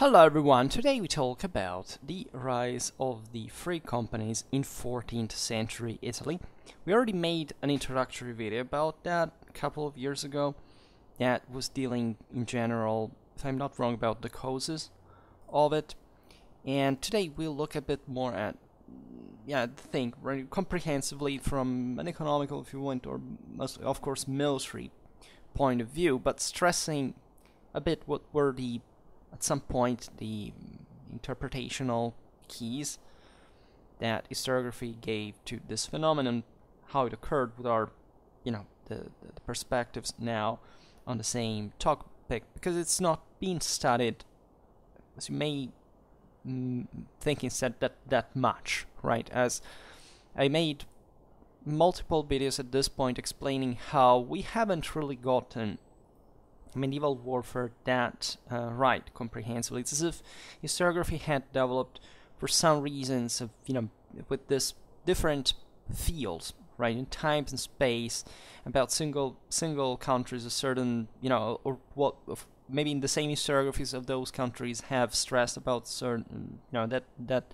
Hello everyone, today we talk about the rise of the free companies in 14th century Italy. We already made an introductory video about that a couple of years ago that was dealing in general, if I'm not wrong, about the causes of it. And today we'll look a bit more at yeah, the thing right, comprehensively from an economical, if you want, or mostly, of course, military point of view, but stressing a bit what were the at some point the interpretational keys that historiography gave to this phenomenon, how it occurred with our, you know, the, the perspectives now on the same topic, because it's not being studied, as you may mm, think instead that that much, right? As I made multiple videos at this point explaining how we haven't really gotten medieval warfare that uh, right comprehensively. It's as if historiography had developed for some reasons of you know with this different fields right in time and space about single single countries a certain you know or what maybe in the same historiographies of those countries have stressed about certain you know that that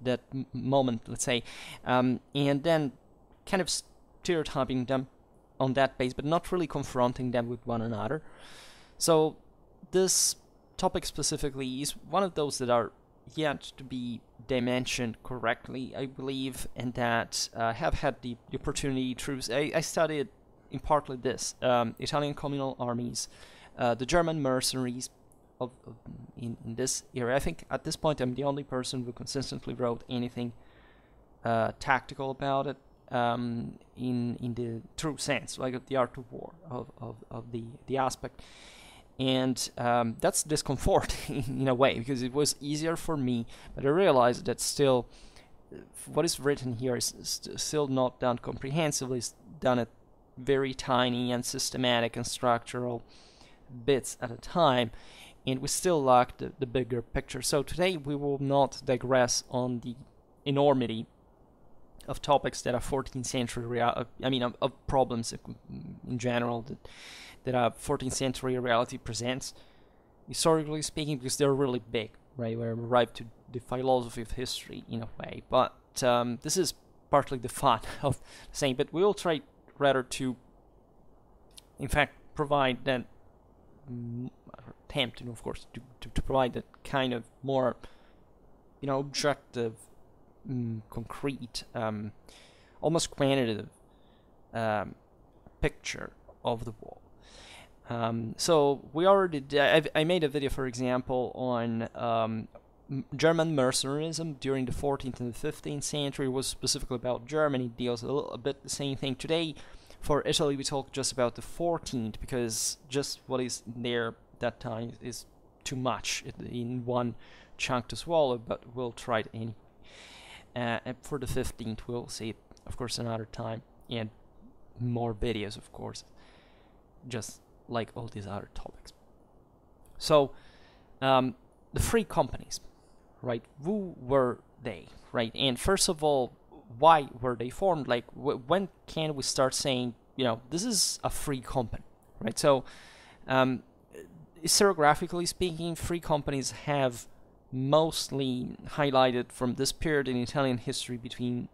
that moment let's say um, and then kind of stereotyping them on that base, but not really confronting them with one another. So this topic specifically is one of those that are yet to be dimensioned correctly, I believe, and that uh, have had the, the opportunity through. I, I, studied in partly this um, Italian communal armies, uh, the German mercenaries. Of, of in, in this area, I think at this point I'm the only person who consistently wrote anything uh, tactical about it um, in in the true sense, like the art of war of, of, of the the aspect, and um, that's discomforting in a way because it was easier for me, but I realized that still what is written here is st still not done comprehensively. It's done at very tiny and systematic and structural bits at a time, and we still lack the, the bigger picture. So today we will not digress on the enormity of topics that are 14th century real I mean of, of, problems in general that that a 14th century reality presents historically speaking because they're really big right? We arrive to the philosophy of history in a way but um, this is partly the fun of saying but we will try rather to in fact provide that attempt of course to, to, to provide that kind of more you know objective mm, concrete, um, almost quantitative um, picture of the wall. Um, so we already did, I, made a video, for example, on um, German mercenarism during the 14th and the 15th century. Was specifically about Germany. Deals a, little, a bit the same thing today. For Italy, we talk just about the 14th because just what is there that time is too much in one chunk to swallow. But we'll try it anyway. Uh, and for the 15th, we'll see of course, another time, and more videos, of course, just like all these other topics. So, um, the free companies, right? Who were they, right? And first of all, why were they formed? Like, when can we start saying, you know, this is a free company, right? So, um, historiographically speaking, free companies have mostly highlighted from this period in Italian history between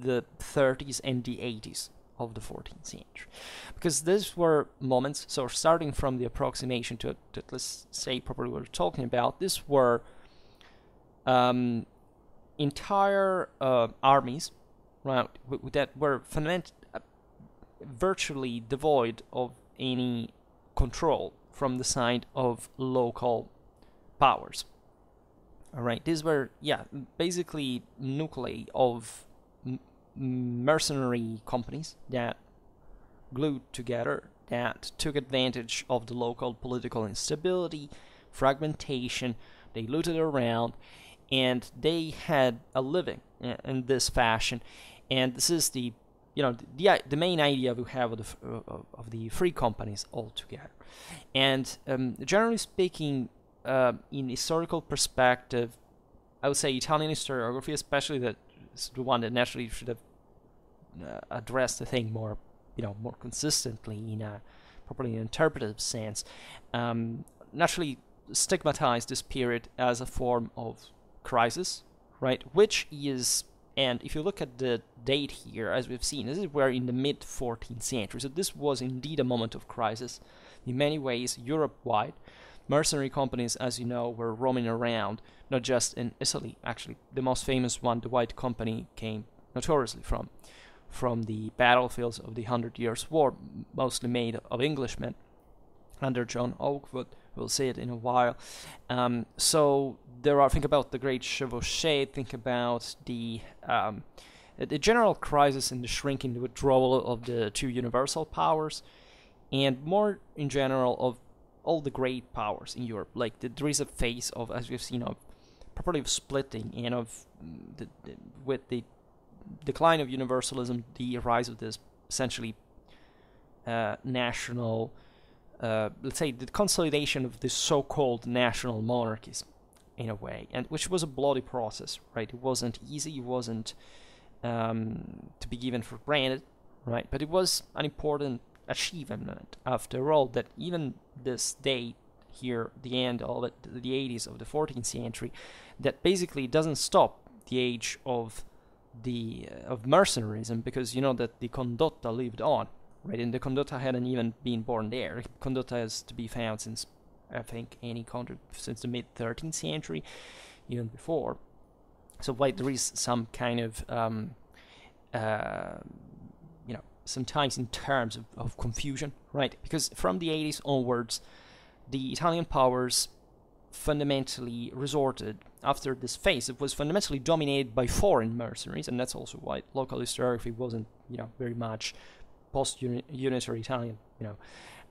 the 30s and the 80s of the 14th century. Because these were moments, so starting from the approximation to, to let's say properly what we're talking about, these were um, entire uh, armies right, that were fundament- uh, virtually devoid of any control from the side of local powers. Alright, these were, yeah, basically nuclei of mercenary companies that glued together, that took advantage of the local political instability, fragmentation, they looted around, and they had a living in this fashion. And this is the, you know, the, the main idea we have of the, of the free companies altogether. And um, generally speaking, uh, in historical perspective, I would say Italian historiography, especially is the one that naturally should have uh, addressed the thing more, you know, more consistently in a properly interpretive sense. Um, naturally, stigmatized this period as a form of crisis, right? Which is, and if you look at the date here, as we've seen, this is where in the mid 14th century. So this was indeed a moment of crisis, in many ways Europe-wide. Mercenary companies, as you know, were roaming around, not just in Italy. Actually, the most famous one, the White Company, came notoriously from from the battlefields of the Hundred Years' War, mostly made of Englishmen under John Hawkwood. We'll see it in a while. Um, so there are. Think about the Great Chevauchée. Think about the um, the general crisis and the shrinking, the withdrawal of the two universal powers, and more in general of all the great powers in Europe. Like the, there is a phase of, as we've seen, of properly of splitting and of mm, the, the, with the decline of universalism, the rise of this essentially uh, national, uh, let's say, the consolidation of the so-called national monarchies, in a way, and which was a bloody process, right? It wasn't easy. It wasn't um, to be given for granted, right? But it was an important achievement, after all, that even this date here, the end of it, the 80s of the 14th century, that basically doesn't stop the age of the uh, of mercenarism because you know that the condotta lived on, right? And the condotta hadn't even been born there. Condotta is to be found since I think any country since the mid 13th century, even before. So why there is some kind of um, uh, sometimes in terms of, of confusion, right? Because from the 80s onwards, the Italian powers fundamentally resorted after this phase. It was fundamentally dominated by foreign mercenaries, and that's also why local historiography wasn't, you know, very much post-unitary Italian, you know,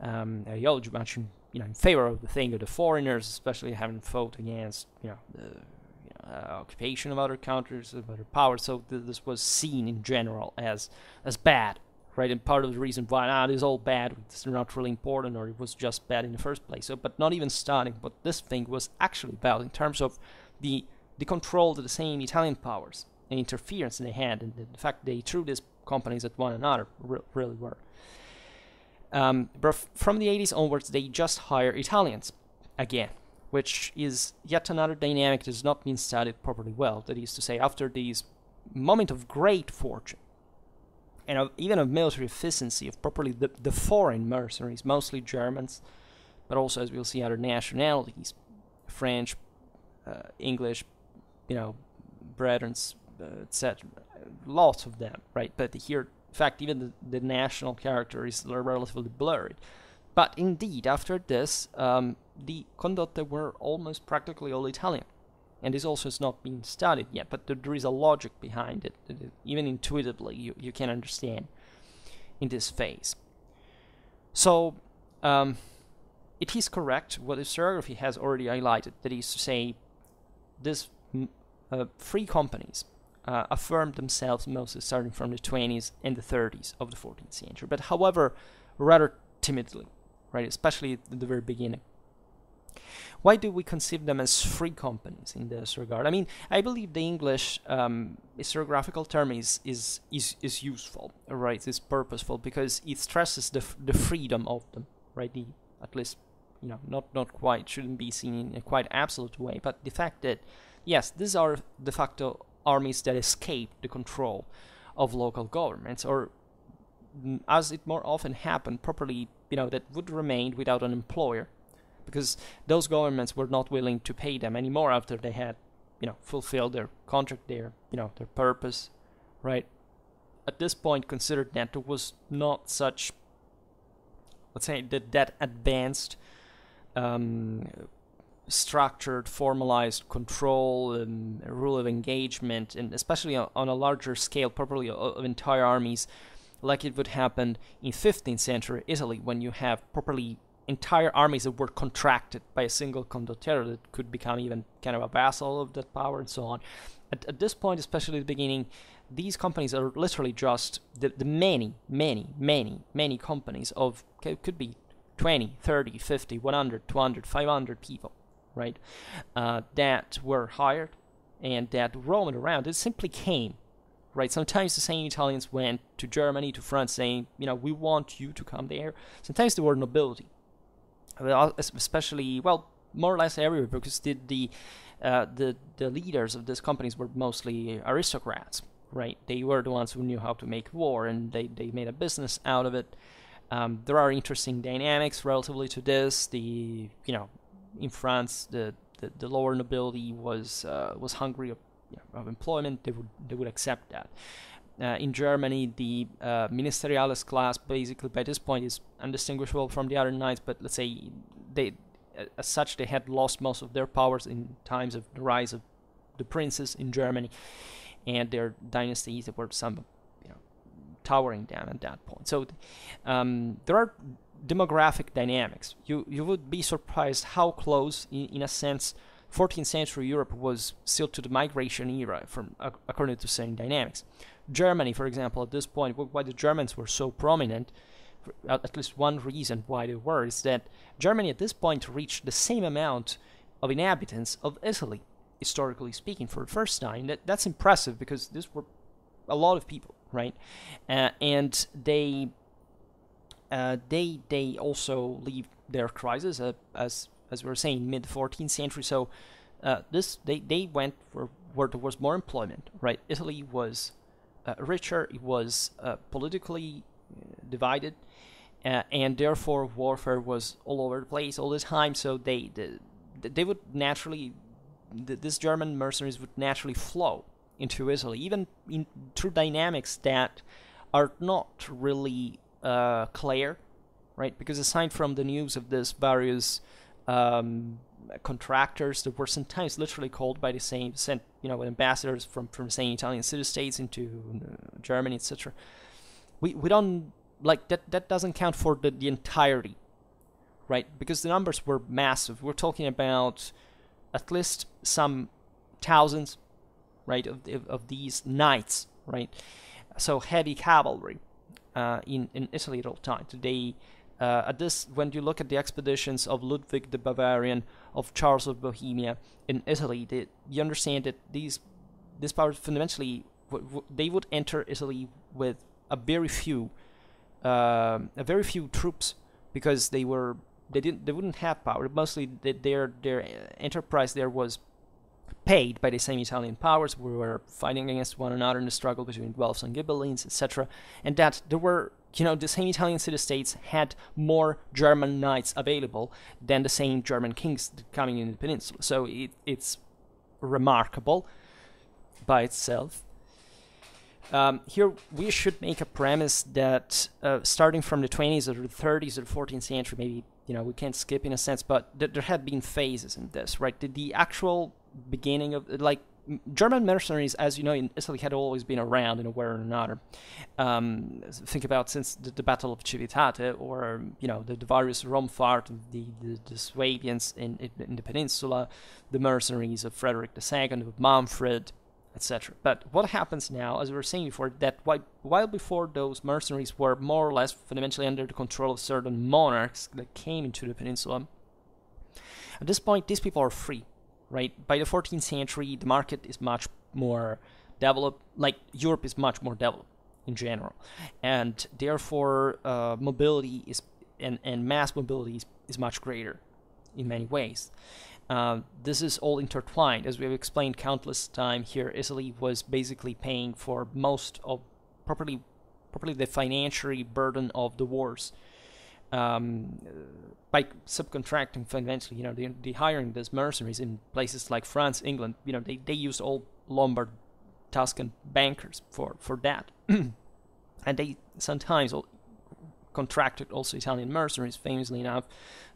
um, ideology much in, you know, in favor of the thing of the foreigners, especially having fought against, you know, the you know, uh, occupation of other countries, of other powers. So th- this was seen in general as as bad, right? And part of the reason why ah, it is all bad, it's not really important, or it was just bad in the first place. So, but not even starting what this thing was actually about in terms of the the control of the same Italian powers and interference they had, and the, the fact they threw these companies at one another re- really were. Um, but from the 80s onwards, they just hire Italians again, which is yet another dynamic that has not been studied properly well. That is to say, after these moment of great fortune, and of, even of military efficiency of properly the, the foreign mercenaries, mostly Germans, but also as we'll see other nationalities, French, uh, English, you know, brethren, uh, etc. Lots of them, right? But here, in fact, even the, the national character is relatively blurred. But indeed, after this, um, the condotte were almost practically all Italian and this also has not been studied yet, but there is a logic behind it, that even intuitively you, you can understand in this phase. So, um, it is correct what historiography has already highlighted, that is to say, these uh, free companies uh, affirmed themselves mostly starting from the 20s and the 30s of the 14th century, but however, rather timidly, right, especially at the very beginning. Why do we conceive them as free companies in this regard? I mean, I believe the English um, historiographical term is, is, is, is useful, right? It's purposeful because it stresses the, the freedom of them, right? The, at least, you know, not, not quite, shouldn't be seen in a quite absolute way, but the fact that, yes, these are de facto armies that escape the control of local governments, or mm, as it more often happened, properly, you know, that would remain without an employer because those governments were not willing to pay them anymore after they had, you know, fulfilled their contract, their, you know, their purpose, right? At this point, considered that there was not such, let's say, that that advanced, um, structured, formalized control and rule of engagement, and especially on, on a larger scale, probably of entire armies, like it would happen in 15th century Italy when you have properly entire armies that were contracted by a single condottiero that could become even kind of a vassal of that power and so on. At, at this point, especially at the beginning, these companies are literally just the, the many, many, many, many companies of, could be 20, 30, 50, 100, 200, 500 people, right, uh, that were hired and that roamed around. It simply came, right? Sometimes the same Italians went to Germany, to France, saying, you know, we want you to come there. Sometimes they were nobility especially well more or less everywhere because the the, uh, the the leaders of these companies were mostly aristocrats, right? They were the ones who knew how to make war, and they they made a business out of it. Um, there are interesting dynamics relatively to this. The you know, in France, the the, the lower nobility was uh, was hungry of, you know, of employment. They would they would accept that. Uh, in Germany, the uh, ministerialis class basically by this point is undistinguishable from the other knights, but let's say they, as such, they had lost most of their powers in times of the rise of the princes in Germany, and their dynasties that were some, you know, towering down at that point. So um, there are demographic dynamics. You you would be surprised how close, in, in a sense, 14th century Europe was still to the migration era, from according to same dynamics. Germany, for example, at this point, why the Germans were so prominent, at least one reason why they were, is that Germany at this point reached the same amount of inhabitants of Italy, historically speaking, for the first time. That, that's impressive because this were a lot of people, right? Uh, and they uh, they they also leave their crisis uh, as as we were saying mid 14th century. So uh, this they they went for where there was more employment, right? Italy was richer, it was uh, politically uh, divided, and therefore warfare was all over the place all the time. So they they, they would naturally, this German mercenaries would naturally flow into Italy, even in, through dynamics that are not really uh, clear, right? Because aside from the news of this various um, contractors that were sometimes literally called by the same sent you know ambassadors from from saying Italian city states into uh, Germany etc. We we don't like that that doesn't count for the, the entirety, right? Because the numbers were massive. We're talking about at least some thousands, right, of of these knights, right? So heavy cavalry uh, in in Italy at all times. Today uh, at this, when you look at the expeditions of Ludwig the Bavarian, of Charles of Bohemia in Italy, they, you understand that these these powers fundamentally w- w- they would enter Italy with a very few uh, a very few troops because they were they didn't they wouldn't have power. Mostly their their enterprise there was paid by the same Italian powers. We were fighting against one another in the struggle between Guelphs and Ghibellines, etc. And that there were you know, the same Italian city-states had more German knights available than the same German kings coming in the peninsula. So it, it's remarkable by itself. Um, here we should make a premise that uh, starting from the 20s or the 30s or the 14th century, maybe you know we can't skip in a sense, but th- there have been phases in this, right? The, the actual beginning of like German mercenaries, as you know, in Italy had always been around in a way or another. Um, think about since the, the, Battle of Civitate, or you know the, the various Romfahrt, the, the, the Swabians in, in, in, the peninsula, the mercenaries of Frederick II, of Manfred, etc. But what happens now, as we were saying before, that while before those mercenaries were more or less fundamentally under the control of certain monarchs that came into the peninsula, at this point these people are free right? By the 14th century, the market is much more developed, like Europe is much more developed in general, and therefore uh, mobility is and, and mass mobility is, is much greater in many ways. Uh, this is all intertwined, as we have explained countless time here. Italy was basically paying for most of properly, properly the financial burden of the wars um, by subcontracting financially, you know, the, the hiring these mercenaries in places like France, England, you know, they, they used all Lombard, Tuscan bankers for, for that. and they sometimes contracted also Italian mercenaries, famously enough,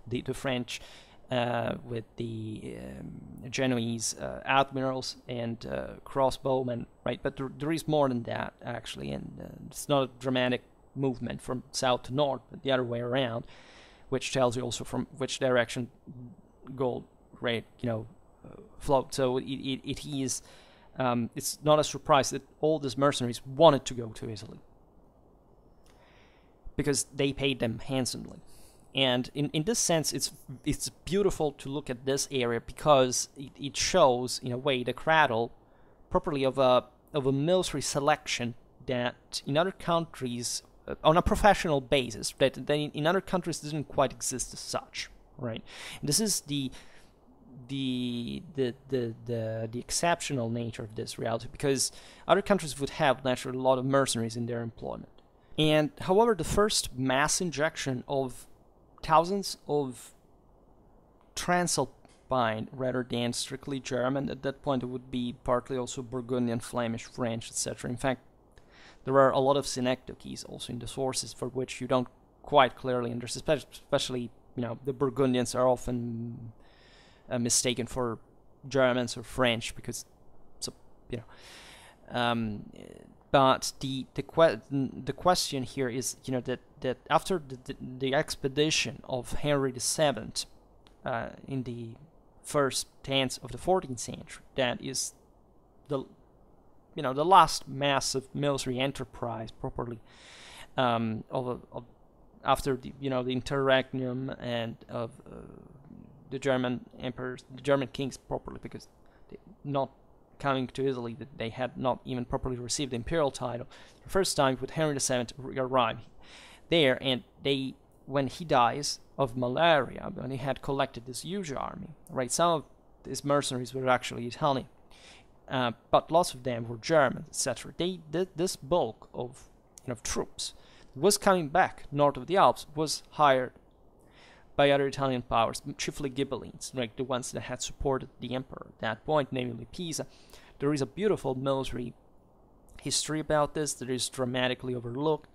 the, the French uh, with the um, Genoese uh, admirals and uh, crossbowmen, right? But there, there is more than that, actually, and uh, it's not a dramatic movement from south to north, but the other way around, which tells you also from which direction gold rate, you know, uh, flowed. So it, it, it is, um, it's not a surprise that all these mercenaries wanted to go to Italy because they paid them handsomely. And in, in this sense, it's it's beautiful to look at this area because it, it shows, in a way, the cradle properly of a of a military selection that in other countries on a professional basis that, that in other countries doesn't quite exist as such, right? And this is the the, the the the the exceptional nature of this reality because other countries would have naturally a lot of mercenaries in their employment. And however, the first mass injection of thousands of Transalpine rather than strictly German at that point, it would be partly also Burgundian, Flemish, French, etc. In fact, there are a lot of synecdoches also in the sources for which you don't quite clearly understand, especially you know the Burgundians are often uh, mistaken for Germans or French because so you know. Um, but the the que- the question here is you know that that after the, the, the expedition of Henry VII uh, in the first tenth of the 14th century that is the you know the last massive military enterprise properly um, of, of after the you know the interregnum and of uh, the German emperors, the German kings properly, because they, not coming to Italy, that they had not even properly received the imperial title. The first time with Henry VII arrived there, and they when he dies of malaria, when he had collected this huge army, right? Some of these mercenaries were actually Italian, uh, but lots of them were German, etc. They this bulk of you know, troops was coming back north of the Alps was hired by other Italian powers, chiefly Ghibellines, like the ones that had supported the emperor at that point, namely Pisa. There is a beautiful military history about this that is dramatically overlooked.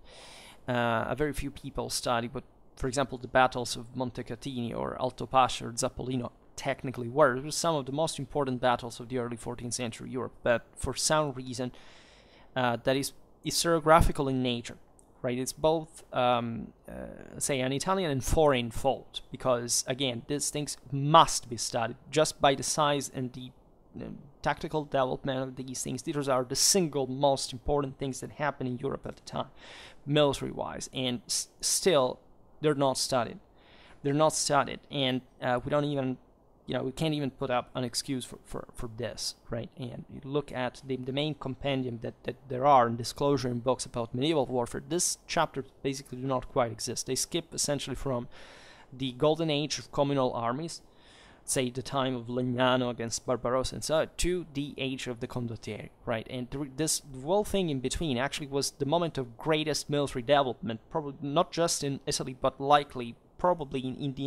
Uh, a very few people study, but for example, the battles of Montecatini or Alto Altopascio or Zappolino technically were It was some of the most important battles of the early 14th century Europe, but for some reason uh, that is historiographical in nature right? It's both, um, uh, say, an Italian and foreign fault because, again, these things must be studied just by the size and the uh, tactical development of these things. These are the single most important things that happened in Europe at the time, military-wise, and s- still they're not studied. They're not studied, and uh, we don't even you know, we can't even put up an excuse for, for, for this, right? And you look at the, the main compendium that, that there are in disclosure in books about medieval warfare, this chapter basically do not quite exist. They skip essentially from the golden age of communal armies, say the time of Legnano against Barbarossa and so on, to the age of the condottieri, right? And th- this whole thing in between actually was the moment of greatest military development, probably not just in Italy, but likely probably in, in the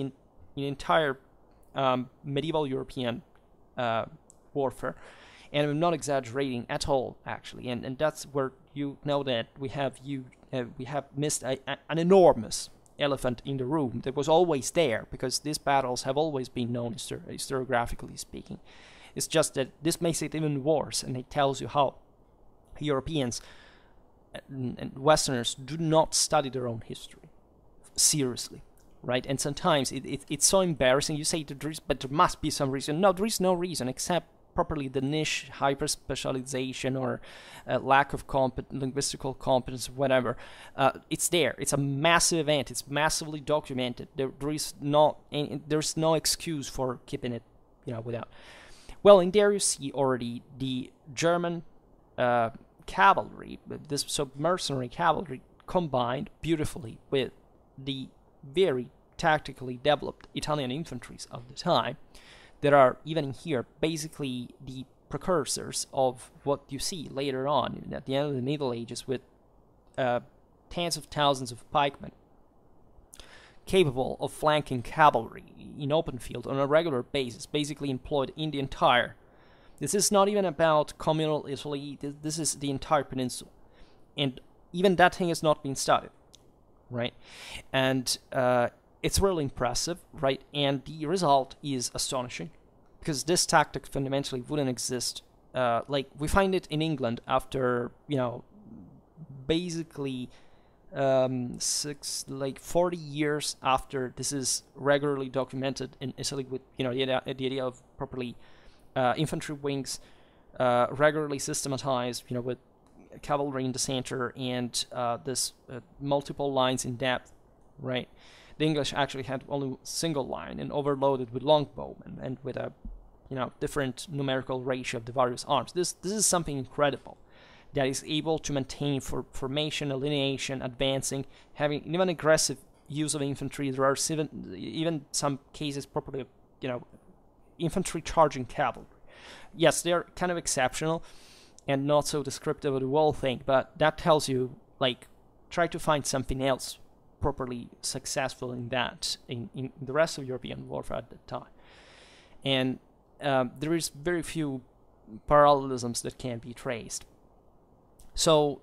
in entire um, medieval European uh, warfare. And I'm not exaggerating at all, actually. And, and that's where you know that we have you uh, we have missed a, a, an enormous elephant in the room that was always there because these battles have always been known histor- historiographically speaking. It's just that this makes it even worse, and it tells you how Europeans and Westerners do not study their own history seriously right? And sometimes it, it, it's so embarrassing. You say there is, but there must be some reason. No, there is no reason except properly the niche hyper specialization or uh, lack of compet- linguistical competence, whatever. Uh, it's there. It's a massive event. It's massively documented. There, there is no there's no excuse for keeping it, you know, without. Well, in there you see already the German uh, cavalry, this so mercenary cavalry combined beautifully with the very tactically developed Italian infantries of the time that are even here basically the precursors of what you see later on at the end of the Middle Ages with uh, tens of thousands of pikemen capable of flanking cavalry in open field on a regular basis, basically employed in the entire. This is not even about communal Italy, this, is the entire peninsula. And even that thing has not been studied, right? And uh, it's really impressive, right? And the result is astonishing because this tactic fundamentally wouldn't exist. Uh, like we find it in England after you know, basically um, six like 40 years after this is regularly documented in Italy with you know the idea, the idea of properly uh, infantry wings uh, regularly systematized you know with cavalry in the center and uh, this uh, multiple lines in depth right the English actually had only single line and overloaded with longbowmen and with a you know different numerical ratio of the various arms. This this is something incredible that is able to maintain for formation, alineation, advancing, having even aggressive use of infantry. There are even, even some cases properly you know infantry charging cavalry. Yes, they're kind of exceptional and not so descriptive of the whole thing, but that tells you like try to find something else properly successful in that in, in the rest of European warfare at that time. And um, there is very few parallelisms that can be traced. So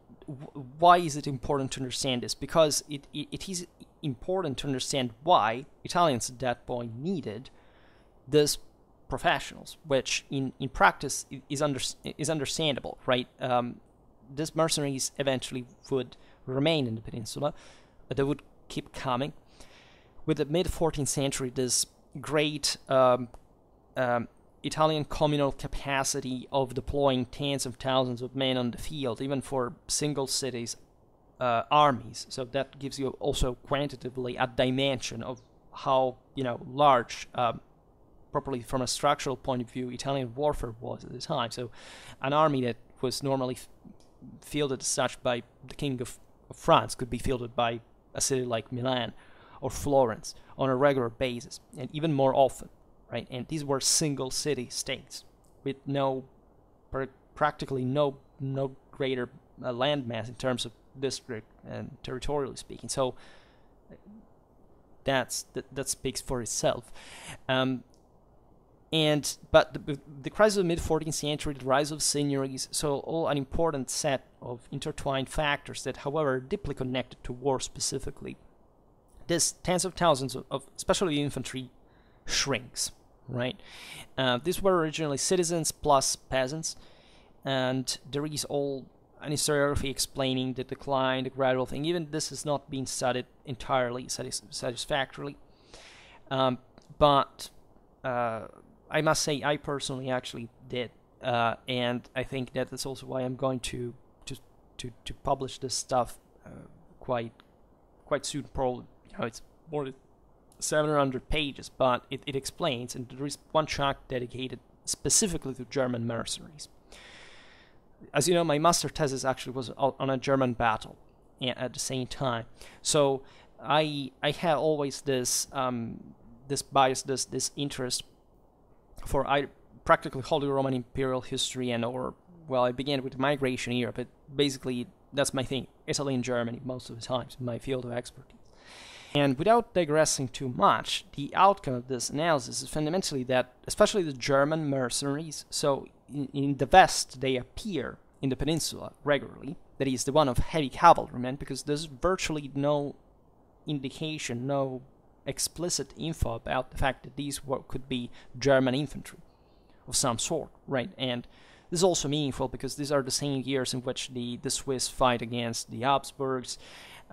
why is it important to understand this? Because it, it, it is important to understand why Italians at that point needed this professionals, which in, in practice is under, is understandable, right? Um, these mercenaries eventually would remain in the peninsula, they would keep coming. With the mid 14th century, this great um, um, Italian communal capacity of deploying tens of thousands of men on the field, even for single cities, uh, armies. So that gives you also quantitatively a dimension of how you know large, um, properly from a structural point of view, Italian warfare was at the time. So an army that was normally fielded as such by the king of, of France could be fielded by a city like Milan or Florence on a regular basis, and even more often right? And these were single city states with no, practically no no greater uh, landmass in terms of district and territorially speaking. So that's that, that speaks for itself. Um, and but the, the crisis of the mid 14th century, the rise of seigneuries, so all an important set of intertwined factors that, however, are deeply connected to war specifically. This tens of thousands of, of especially infantry shrinks right? Uh, these were originally citizens plus peasants, and there is all an historiography explaining the decline, the gradual thing. Even this has not been studied entirely satis- satisfactorily. Um, but uh, I must say, I personally actually did, uh, and I think that is also why I'm going to to to, to publish this stuff uh, quite quite soon. Probably, you know, it's more than 700 pages, but it, it explains, and there is one chunk dedicated specifically to German mercenaries. As you know, my master thesis actually was on a German battle at the same time. So I I had always this um, this bias, this this interest for I practically Holy Roman Imperial history and or well, I began with migration Europe, but basically that's my thing. Italy and Germany most of the times, my field of expertise. And without digressing too much, the outcome of this analysis is fundamentally that, especially the German mercenaries, so in, in the West they appear in the peninsula regularly, that is, the one of heavy cavalrymen, because there's virtually no indication, no explicit info about the fact that these could be German infantry of some sort, right? And this is also meaningful because these are the same years in which the, the Swiss fight against the Habsburgs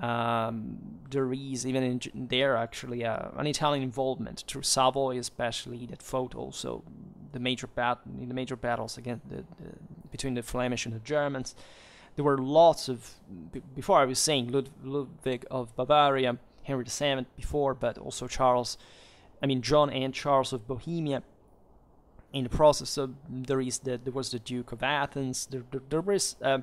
um, there is even in there actually uh, an Italian involvement through Savoy, especially that fought also the major bat in the major battles against the, the, between the Flemish and the Germans. There were lots of before I was saying Lud- Ludwig of Bavaria, Henry VII before, but also Charles, I mean John and Charles of Bohemia. In the process, so there is the there was the Duke of Athens. There there, there was. Uh,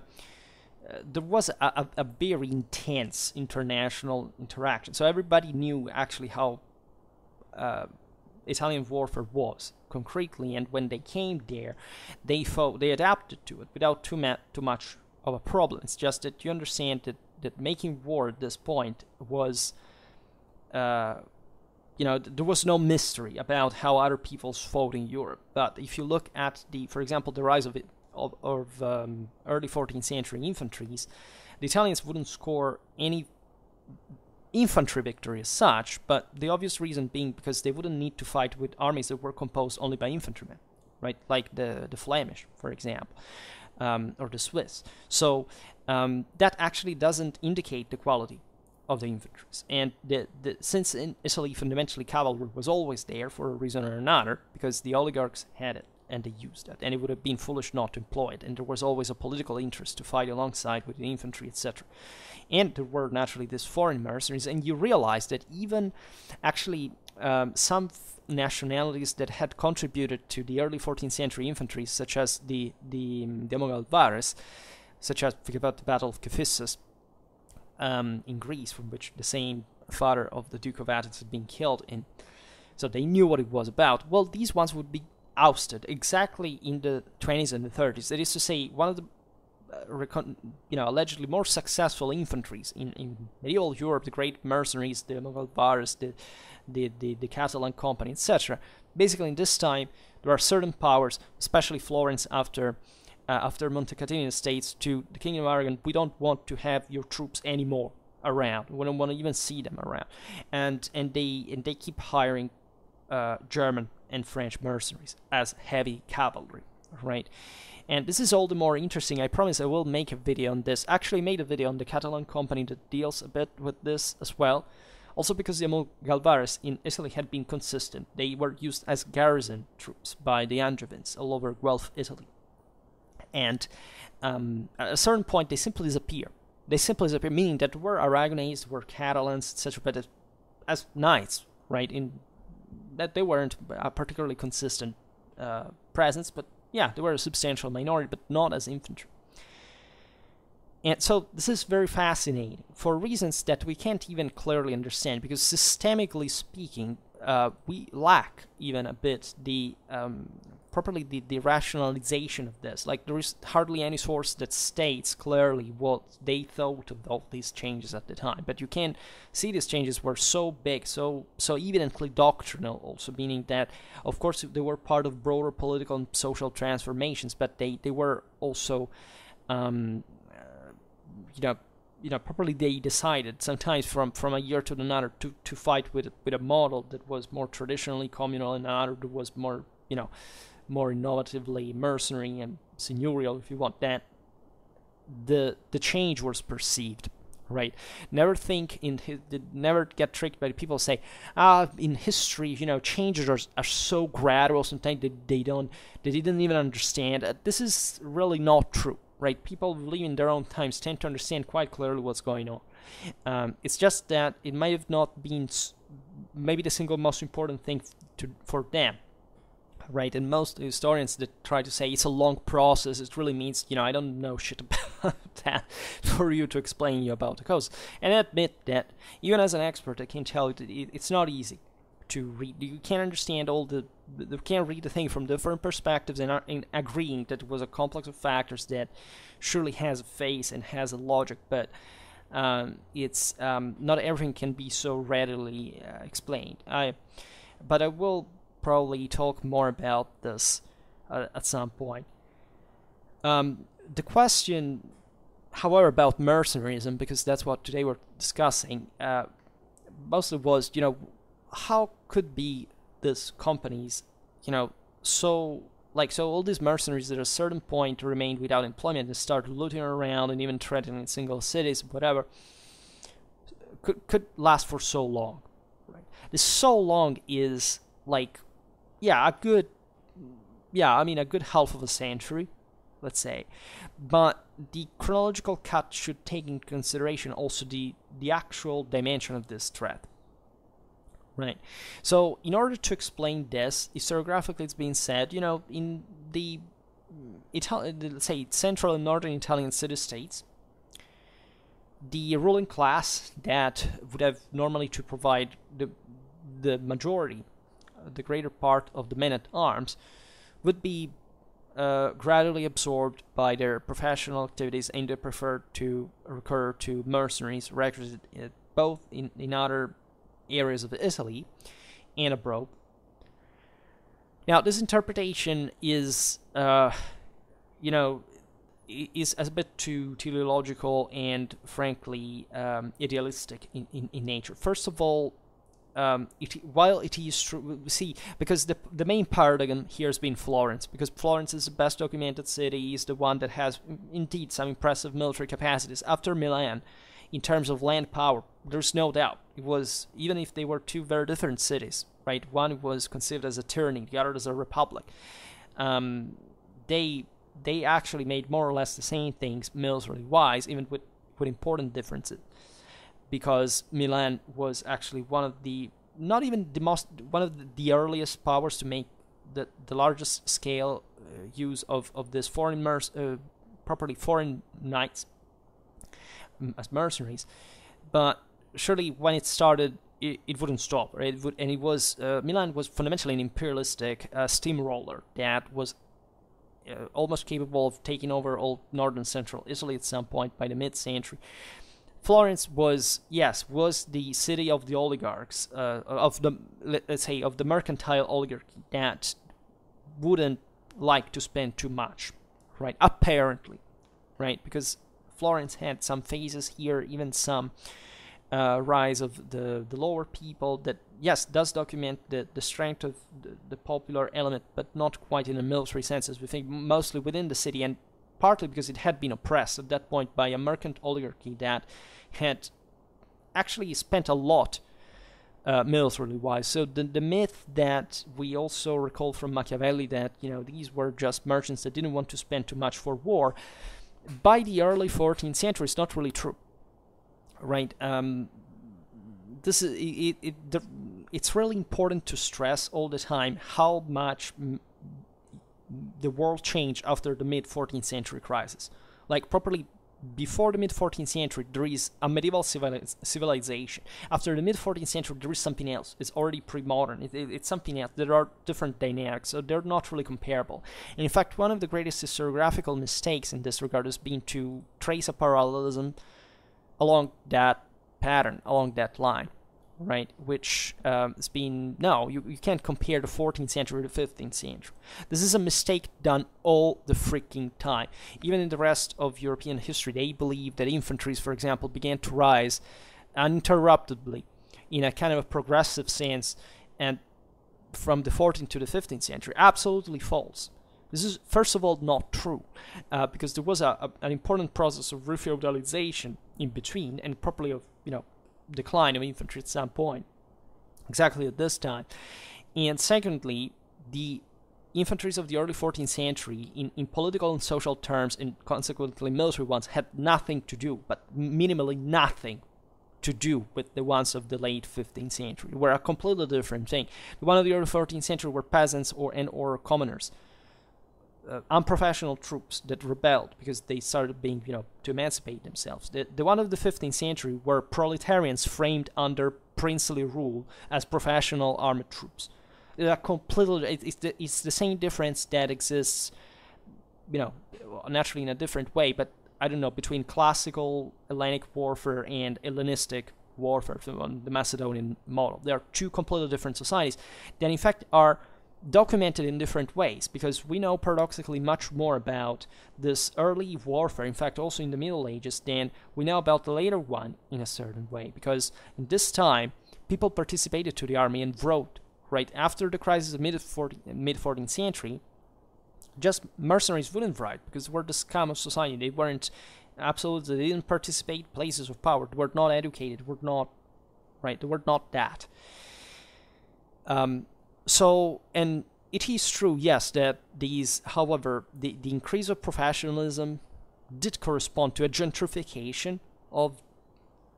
uh, there was a, a, a, very intense international interaction. So everybody knew actually how uh, Italian warfare was concretely, and when they came there, they fought, they adapted to it without too, ma- too much of a problem. It's just that you understand that, that making war at this point was. Uh, you know, there was no mystery about how other peoples fought in Europe. But if you look at the, for example, the rise of it, of, of um, early 14th century infantries, the Italians wouldn't score any infantry victory as such, but the obvious reason being because they wouldn't need to fight with armies that were composed only by infantrymen, right? Like the, the Flemish, for example, um, or the Swiss. So um, that actually doesn't indicate the quality of the infantry. And the, the, since in Italy fundamentally cavalry was always there for a reason or another, because the oligarchs had it, and they used that. And it would have been foolish not to employ it. And there was always a political interest to fight alongside with the infantry, etc. And there were naturally these foreign mercenaries, and you realize that even actually um, some nationalities that had contributed to the early 14th century infantry, such as the the um, Demogalvares, such as think about the Battle of Cephissus um, in Greece, from which the same father of the Duke of Athens had been killed in so they knew what it was about. Well, these ones would be ousted exactly in the 20s and the 30s. That is to say, one of the uh, you know allegedly more successful infantries in, in medieval Europe, the great mercenaries, the Almogavares, the the, the, the Catalan company, etc. Basically, in this time, there are certain powers, especially Florence after uh, after Montecatini states to the King of Aragon, we don't want to have your troops anymore around. We don't want to even see them around, and and they and they keep hiring uh, German and French mercenaries as heavy cavalry, right? And this is all the more interesting. I promise I will make a video on this. Actually, made a video on the Catalan company that deals a bit with this as well. Also because the Almogavares in Italy had been consistent. They were used as garrison troops by the Angevins all over Guelph, Italy. And um, at a certain point, they simply disappear. They simply disappear, meaning that were Aragonese, were Catalans, etc., but as, knights, right? In that they weren't a particularly consistent uh, presence, but yeah, they were a substantial minority, but not as infantry. And so this is very fascinating for reasons that we can't even clearly understand, because systemically speaking, uh, we lack even a bit the um, properly the, the rationalization of this. Like there is hardly any source that states clearly what they thought of all these changes at the time. But you can see these changes were so big, so so evidently doctrinal, also meaning that of course they were part of broader political and social transformations, but they they were also, um, uh, you know. You know, properly they decided sometimes from, from a year to another to, to fight with with a model that was more traditionally communal and another that was more you know more innovatively mercenary and seigneurial, if you want that, the the change was perceived right? Never think in his, never get tricked by people say ah in history you know changes are, are so gradual sometimes they, they don't they didn't even understand. Uh, this is really not true right? People live in their own times tend to understand quite clearly what's going on. Um, it's just that it might have not been maybe the single most important thing to, for them right? And most historians that try to say it's a long process, it really means, you know, I don't know shit about that for you to explain you about the coast. And I admit that even as an expert, I can tell you that it's not easy to read. You can't understand all the, you can't read the thing from different perspectives and, and agreeing that it was a complex of factors that surely has a face and has a logic, but um, it's um, not everything can be so readily uh, explained. I, but I will probably talk more about this uh, at some point. Um, the question, however, about mercenarism, because that's what today we're discussing, uh, mostly was, you know, how could be these companies, you know, so like so all these mercenaries at a certain point remained without employment and started looting around and even threatening single cities, whatever, could could last for so long. Right? This so long is like yeah, a good, yeah, I mean, a good half of a century, let's say. But the chronological cut should take into consideration also the, the actual dimension of this threat. Right. So, in order to explain this, historiographically, it's been said, you know, in the, Itali- let's say, central and northern Italian city states, the ruling class that would have normally to provide the the majority the greater part of the men at arms would be uh, gradually absorbed by their professional activities and they preferred to recur to mercenaries recruited both in, in other areas of Italy and abroad. Now, this interpretation is, uh, you know, is a bit too teleological and frankly um, idealistic in, in, in nature. First of all, um, it, while it is true, see, because the the main paradigm here has been Florence, because Florence is the best documented city, is the one that has indeed some impressive military capacities. After Milan, in terms of land power, there's no doubt it was even if they were two very different cities, right? One was conceived as a tyranny, the other as a republic. Um, they they actually made more or less the same things military wise, even with with important differences because Milan was actually one of the not even the most one of the earliest powers to make the the largest scale uh, use of of this foreign merc- uh, properly foreign knights um, as mercenaries but surely when it started it, it wouldn't stop, right? It would, and it was uh, Milan was fundamentally an imperialistic uh, steamroller that was uh, almost capable of taking over all northern central Italy at some point by the mid-century. Florence was yes was the city of the oligarchs uh, of the let's say of the mercantile oligarchy that wouldn't like to spend too much, right? Apparently, right? Because Florence had some phases here, even some uh, rise of the, the lower people that yes does document the, the strength of the, the popular element but not quite in a military sense as we think mostly within the city and partly because it had been oppressed at that point by a merchant oligarchy that had actually spent a lot uh, militarily wise. So the the myth that we also recall from Machiavelli that you know these were just merchants that didn't want to spend too much for war, by the early 14th century is not really true right? Um, this is it, it, the, it's really important to stress all the time how much the world changed after the mid 14th century crisis. Like properly before the mid 14th century, there is a medieval civiliz- civilization. After the mid 14th century, there is something else. It's already pre modern. It, it, it's something else. There are different dynamics, so they're not really comparable. And in fact, one of the greatest historiographical mistakes in this regard has been to trace a parallelism along that pattern, along that line, right? Which um, has been no, you, you can't compare the 14th century to the 15th century. This is a mistake done all the freaking time. Even in the rest of European history, they believe that infantries, for example, began to rise uninterruptedly in a kind of a progressive sense and from the 14th to the 15th century. Absolutely false. This is, first of all, not true, uh, because there was a, a, an important process of refeudalization in between, and probably of you know decline of infantry at some point, exactly at this time. And secondly, the infantries of the early 14th century, in, in political and social terms, and consequently military ones, had nothing to do, but minimally nothing to do with the ones of the late 15th century. Were a completely different thing. The one of the early 14th century were peasants or and or commoners uh, unprofessional troops that rebelled because they started being, you know, to emancipate themselves. The, the one of the 15th century were proletarians framed under princely rule as professional armed troops. They are completely, it's the, it's the same difference that exists, you know, naturally in a different way, but I don't know, between classical Hellenic warfare and Hellenistic warfare, on the Macedonian model. They are two completely different societies that, in fact, are documented in different ways because we know paradoxically much more about this early warfare, in fact, also in the Middle Ages, than we know about the later one in a certain way. Because in this time, people participated to the army and wrote, right after the crisis of mid 14th century, just mercenaries wouldn't write because they were the scum of society. They weren't absolutely, they didn't participate places of power. They were not educated, were not, right, they were not that. Um, so, and it is true, yes, that these, however, the, the increase of professionalism did correspond to a gentrification of,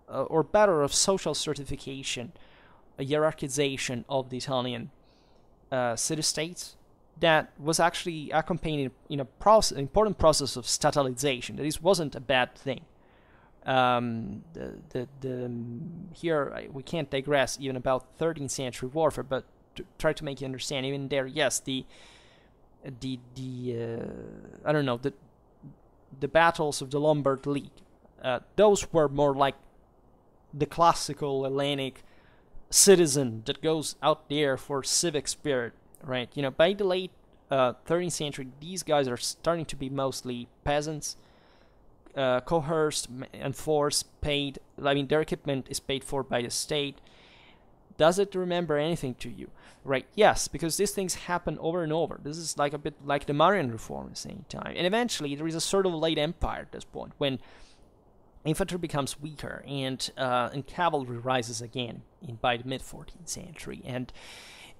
uh, or better, of social certification, a hierarchization of the Italian uh, city states that was actually accompanied in a process, an important process of statalization. That this wasn't a bad thing. Um, the, the, the, here we can't digress even about 13th century warfare, but try to make you understand. Even there, yes, the the the uh, I don't know the the battles of the Lombard League. Uh, those were more like the classical Hellenic citizen that goes out there for civic spirit, right? You know, by the late uh, 13th century, these guys are starting to be mostly peasants, uh, coerced, enforced, paid. I mean, their equipment is paid for by the state. Does it remember anything to you? Right? Yes, because these things happen over and over. This is like a bit like the Marian reform at the same time. And eventually, there is a sort of late empire at this point when infantry becomes weaker and uh, and cavalry rises again in by the mid 14th century. And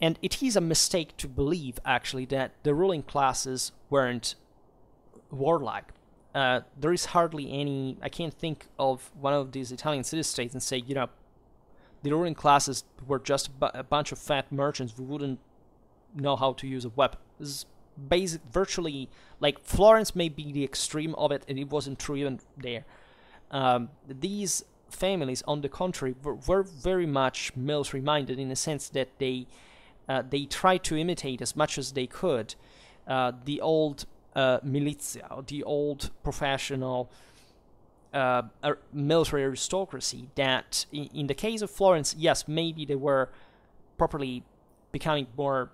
and it is a mistake to believe actually that the ruling classes weren't warlike. Uh, there is hardly any. I can't think of one of these Italian city states and say, you know, the ruling classes were just a bunch of fat merchants who wouldn't know how to use a weapon. This is basic, virtually like Florence may be the extreme of it, and it wasn't true even there. Um, these families, on the contrary, were, were very much military minded in the sense that they uh, they tried to imitate as much as they could uh, the old uh, milizia, the old professional uh, military aristocracy. That, in, in, the case of Florence, yes, maybe they were properly becoming more,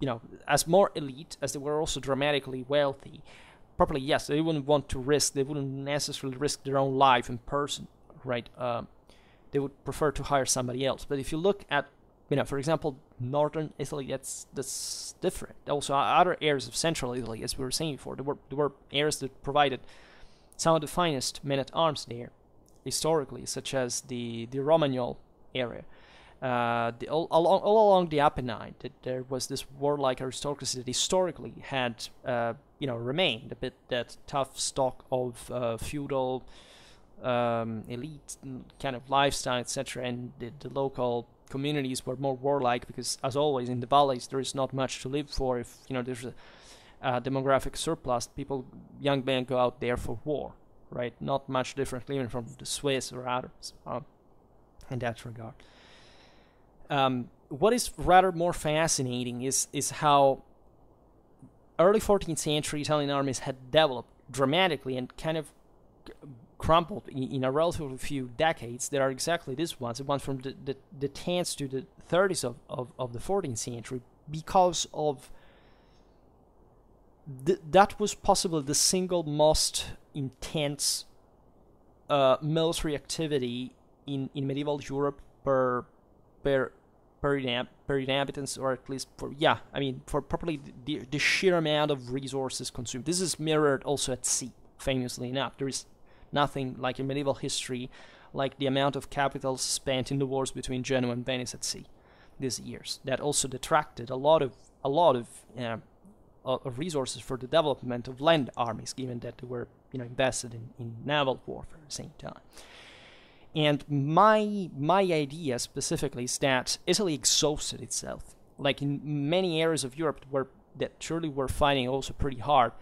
you know, as more elite as they were also dramatically wealthy. Properly, yes, they wouldn't want to risk. They wouldn't necessarily risk their own life in person, right? Um, they would prefer to hire somebody else. But if you look at you know, for example, northern Italy, that's that's different. Also, other areas of central Italy, as we were saying before, there were there were areas that provided some of the finest men at arms there, historically, such as the the Romagnol area. Uh, the, all, along, all along the Apennine, that there was this warlike aristocracy that historically had, uh, you know, remained a bit that tough stock of uh, feudal um, elite kind of lifestyle, etc., and the, the local communities were more warlike because, as always, in the valleys there is not much to live for. If you know there's a, a demographic surplus, people, young men, go out there for war, right? Not much different even from the Swiss or others um, in that regard. Um, what is rather more fascinating is is how early 14th century Italian armies had developed dramatically and kind of crumpled in, in, a relatively few decades there are exactly these ones the ones from the, the, the 10s to the 30s of, of, of the 14th century because of th- that was possibly the single most intense uh, military activity in, in medieval Europe per per per, per inhabitants or at least for yeah I mean for probably the, the sheer amount of resources consumed this is mirrored also at sea famously enough there is nothing like in medieval history, like the amount of capital spent in the wars between Genoa and Venice at sea these years. That also detracted a lot of a lot of, uh, of resources for the development of land armies, given that they were you know invested in, in naval warfare at the same time. And my my idea specifically is that Italy exhausted itself. Like in many areas of Europe where that surely were fighting also pretty hard,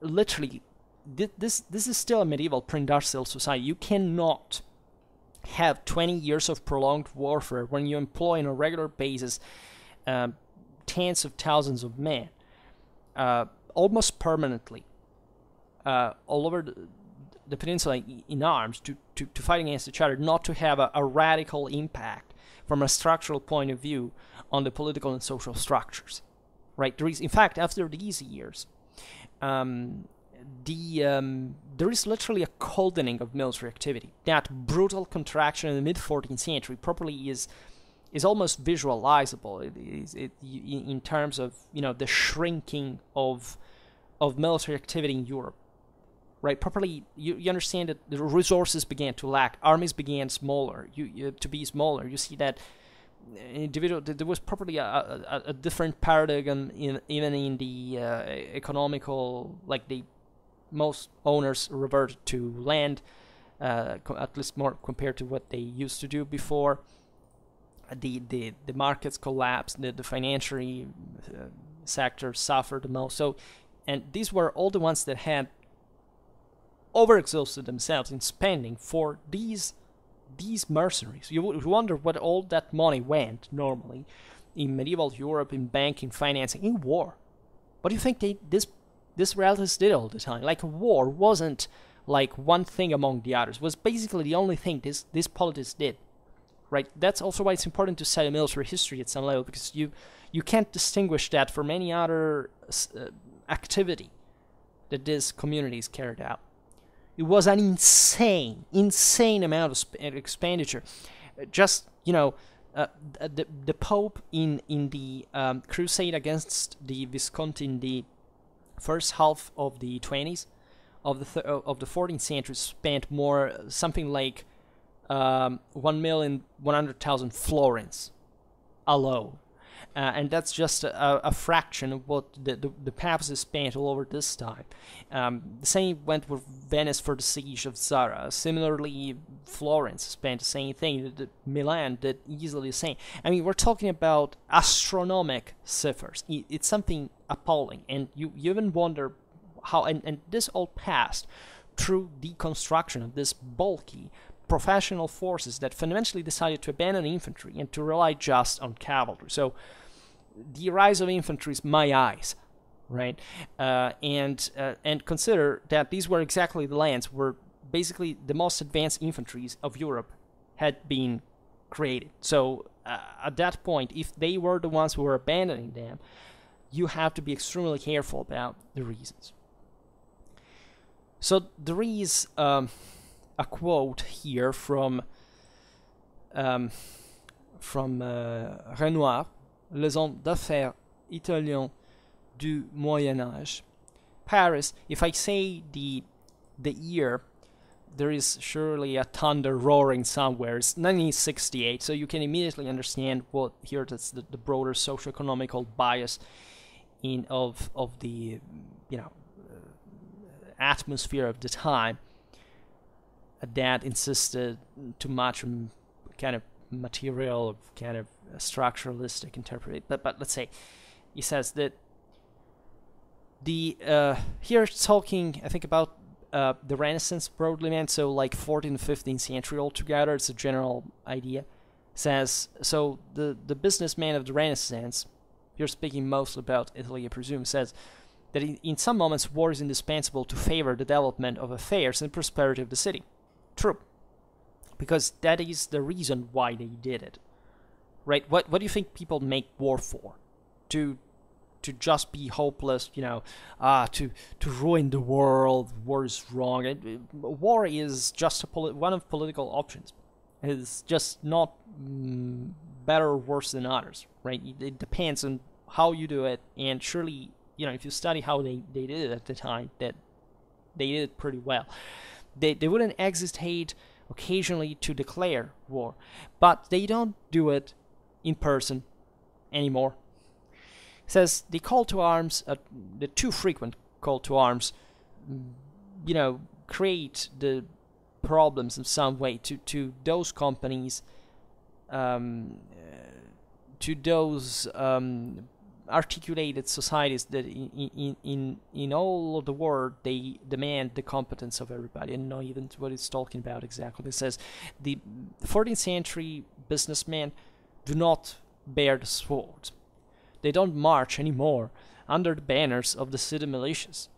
literally this this is still a medieval pre-industrial society. You cannot have 20 years of prolonged warfare when you employ on a regular basis um, tens of thousands of men, uh, almost permanently, uh, all over the, the, peninsula in arms to, to, to fight against each other, not to have a, a radical impact from a structural point of view on the political and social structures. Right? There is, in fact, after these years, um, the um, there is literally a coldening of military activity. That brutal contraction in the mid 14th century properly is is almost visualizable it is, it, in terms of you know the shrinking of of military activity in Europe. Right, properly, you, you understand that the resources began to lack. Armies began smaller, you, you to be smaller. You see that individual there was probably a, a, a different paradigm in, even in the uh, economical like the most owners revert to land, uh, at least more compared to what they used to do before. The the, the markets collapsed. The the financial uh, sector suffered the most. So, and these were all the ones that had overexhausted themselves in spending for these these mercenaries. You would wonder what all that money went normally in medieval Europe, in banking, financing, in war. What do you think they this this relatives did all the time. Like war wasn't like one thing among the others. It was basically the only thing this this politics did. Right? That's also why it's important to study military history at some level because you you can't distinguish that from any other uh, activity that these communities carried out. It was an insane, insane amount of sp- expenditure. Just you know, uh, the the Pope in in the um, crusade against the Visconti in the first half of the 20s of the th- of the 14th century spent more something like um, 1,100,000 florins alone. Uh, and that's just a, a, fraction of what the, the, the papacy spent all over this time. Um, the same went with Venice for the siege of Zara. Similarly, Florence spent the same thing. The, Milan did easily the same. I mean, we're talking about astronomic ciphers. It, it's something appalling, and you, you even wonder how. And, and this all passed through deconstruction of this bulky professional forces that fundamentally decided to abandon infantry and to rely just on cavalry. So the rise of infantry is my eyes, right? Uh, and uh, and consider that these were exactly the lands where basically the most advanced infantries of Europe had been created. So uh, at that point, if they were the ones who were abandoning them, you have to be extremely careful about the reasons. So there is um, a quote here from um, from uh, Renouard, Les hommes d'affaires italiens du Moyen Âge. Paris. If I say the the year, there is surely a thunder roaring somewhere. It's 1968, so you can immediately understand what here that's the, the broader socioeconomical bias in of of the you know atmosphere of the time that insisted too much on kind of material, kind of structuralistic interpretation. But but let's say he says that the uh, here talking I think about uh, the Renaissance broadly meant so like 14th 15th century altogether. It's a general idea. Says so the the businessman of the Renaissance. You're speaking mostly about Italy, I presume. Says that in, in some moments war is indispensable to favor the development of affairs and prosperity of the city. True. Because that is the reason why they did it. Right? What what do you think people make war for? To to just be hopeless, you know, ah, uh, to to ruin the world. War is wrong. It, it, war is just one of political options. It's just not mm, better or worse than others, right? It, it, depends on how you do it, and surely you know, if you study how they, they did it at the time, that they did it pretty well. They, they wouldn't hesitate occasionally to declare war, but they don't do it in person anymore. It says the call to arms, uh, the too frequent call to arms, you know, create the problems in some way to, to those companies, um, uh, to those um, articulated societies that in, in, in, all of the world they demand the competence of everybody and not even what it's talking about exactly. It says the 14th century businessmen do not bear the sword. They don't march anymore under the banners of the city militias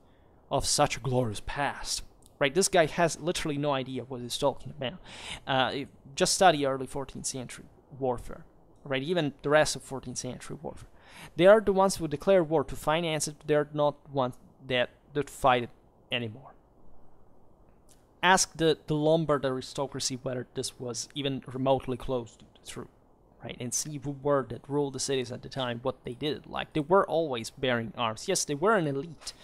of such a glorious past. Right, this guy has literally no idea what he's talking about. Uh, just study early 14th century warfare, right? Even the rest of 14th century warfare. They are the ones who declare war to finance it. They're not ones that that fight it anymore. Ask the, the Lombard aristocracy whether this was even remotely close to true, right? And see who were that ruled the cities at the time, what they did. Like they were always bearing arms. Yes, they were an elite,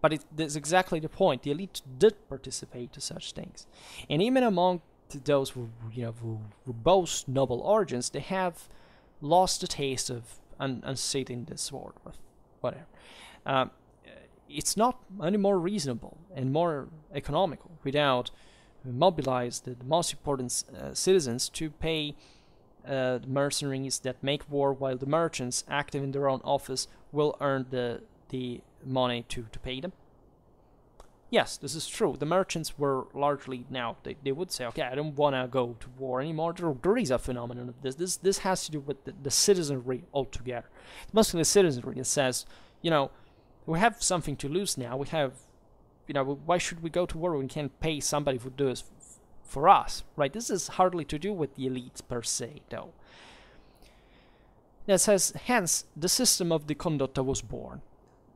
but it, that's exactly the point. The elite did participate to such things, and even among those who you know who, who boast noble origins, they have lost the taste of and, and sitting the sword, whatever. Um, it's not any more reasonable and more economical without mobilize the, the most important uh, citizens to pay uh, the mercenaries that make war while the merchants active in their own office will earn the the money to, to pay them yes, this is true. The merchants were largely now they, they would say, okay, I don't want to go to war anymore. There, is a phenomenon of this. This this has to do with the, the citizenry altogether. Mostly the citizenry that says, you know, we have something to lose now. We have, you know, why should we go to war when we can't pay somebody who does for us, right? This is hardly to do with the elites per se, though. It says, hence, the system of the condotta was born.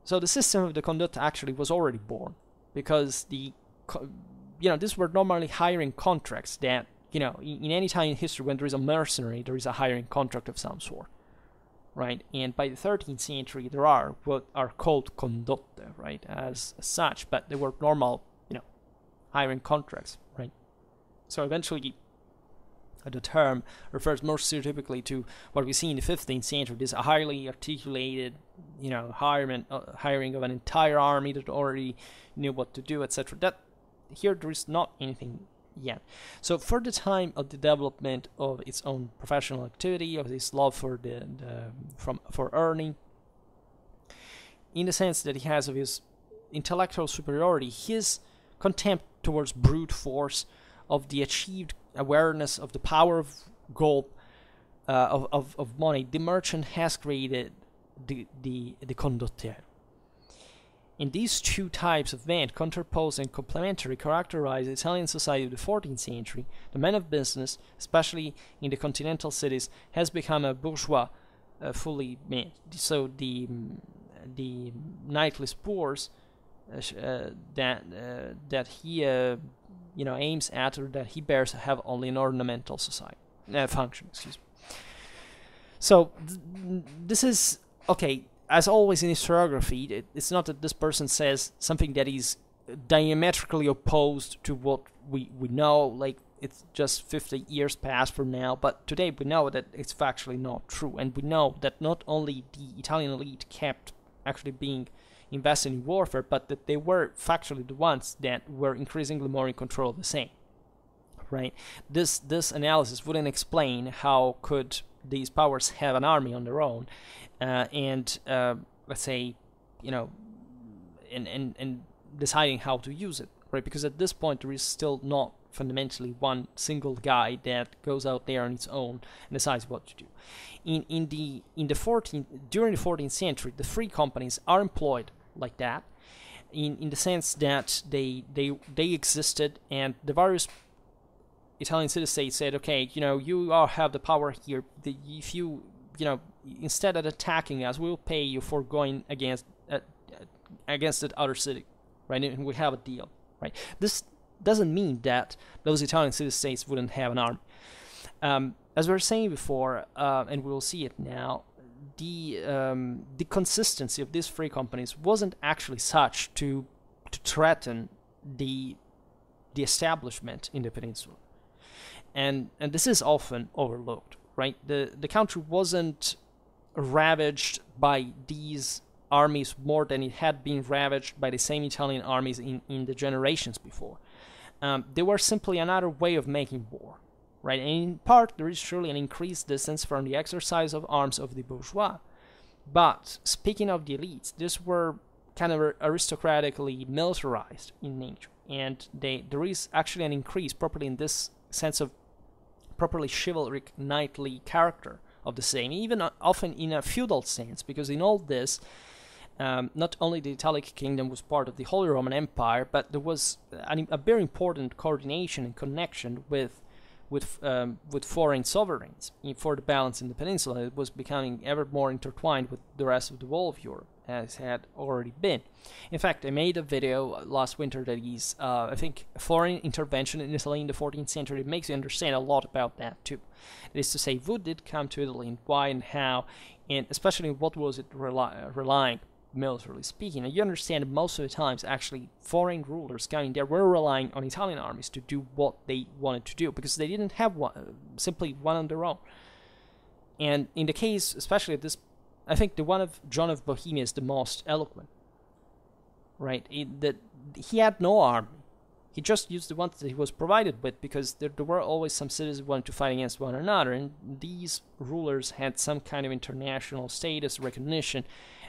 So the system of the condotta actually was already born because the you know these were normally hiring contracts that you know in, in any time in history when there is a mercenary there is a hiring contract of some sort right? And by the 13th century there are what are called condotte right as, as such but they were normal you know hiring contracts right? So eventually the term refers more stereotypically to what we see in the 15th century this highly articulated you know hiring, uh, hiring of an entire army that already knew what to do, etc. That here there is not anything yet. So for the time of the development of its own professional activity, of this love for the, the from for earning, in the sense that he has of his intellectual superiority, his contempt towards brute force, of the achieved awareness of the power of gold, uh, of, of, of money, the merchant has created the, the, the condottiero. In these two types of men, contraposed and complementary, characterize Italian society of the 14th century. The man of business, especially in the continental cities, has become a bourgeois, uh, fully man. So the the knightly spores that uh, that he uh, you know aims at or that he bears have only an ornamental society uh, function. Excuse me. So th- this is okay as always in historiography, it, it's not that this person says something that is diametrically opposed to what we, we know, like it's just 50 years past from now, but today we know that it's factually not true, and we know that not only the Italian elite kept actually being invested in warfare, but that they were factually the ones that were increasingly more in control of the same. Right? This this analysis wouldn't explain how could these powers have an army on their own uh, and uh, let's say, you know, and, and, and deciding how to use it, right? Because at this point, there is still not fundamentally one single guy that goes out there on its own and decides what to do. In in the in the 14th during the 14th century, the free companies are employed like that, in in the sense that they they they existed and the various Italian city states said, okay, you know, you all have the power here. The, if you you know instead of attacking us, we'll pay you for going against uh, against that other city, right? And we have a deal, right? This doesn't mean that those Italian city-states wouldn't have an army. Um, as we were saying before, uh, and we will see it now, the um, the consistency of these free companies wasn't actually such to to threaten the the establishment in the peninsula, and and this is often overlooked, right? The the country wasn't ravaged by these armies more than it had been ravaged by the same Italian armies in, in the generations before. Um, they were simply another way of making war, right? And in part, there is surely an increased distance from the exercise of arms of the bourgeois. But speaking of the elites, these were kind of aristocratically militarized in nature, and they, there is actually an increase, properly in this sense of properly chivalric knightly character of the same, even uh, often in a feudal sense, because in all this, um, not only the Italic kingdom was part of the Holy Roman Empire, but there was an, a very important coordination and connection with with um, with foreign sovereigns for the balance in the peninsula. It was becoming ever more intertwined with the rest of the wall of Europe as had already been. In fact, I made a video last winter that is, uh, I think, foreign intervention in Italy in the 14th century. It makes you understand a lot about that too. That is to say, who did come to Italy and why and how, and especially what was it rely- relying militarily speaking. And you understand most of the times, actually, foreign rulers coming there were relying on Italian armies to do what they wanted to do because they didn't have one, simply one on their own. And in the case, especially at this I think the one of John of Bohemia is the most eloquent. Right? It, that he had no army. He just used the ones that he was provided with because there, there were always some who wanted to fight against one another, and these rulers had some kind of international status, recognition,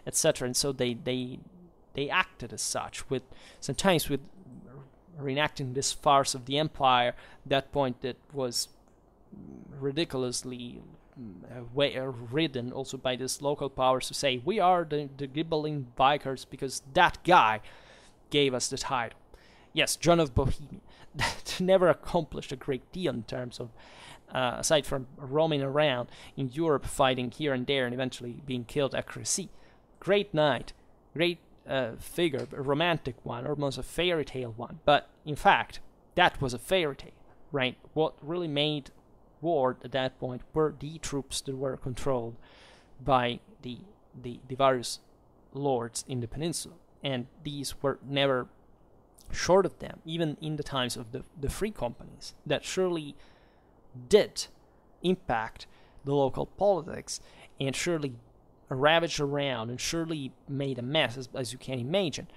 etc. And so they they they acted as such, with sometimes with reenacting this farce of the empire. That point that was ridiculously uh, way, uh, ridden also by this local powers to say we are the, the Ghibelline vicars because that guy gave us the title. Yes, John of Bohemia. That never accomplished a great deal in terms of, uh, aside from roaming around in Europe, fighting here and there, and eventually being killed at Crecy. Great knight, great uh, figure, a romantic one, almost a fairy tale one. But in fact, that was a fairy tale, right? What really made war at that point were the troops that were controlled by the, the, the various lords in the peninsula. And these were never short of them, even in the times of the, the free companies, that surely did impact the local politics and surely ravaged around and surely made a mess, as, as you can imagine.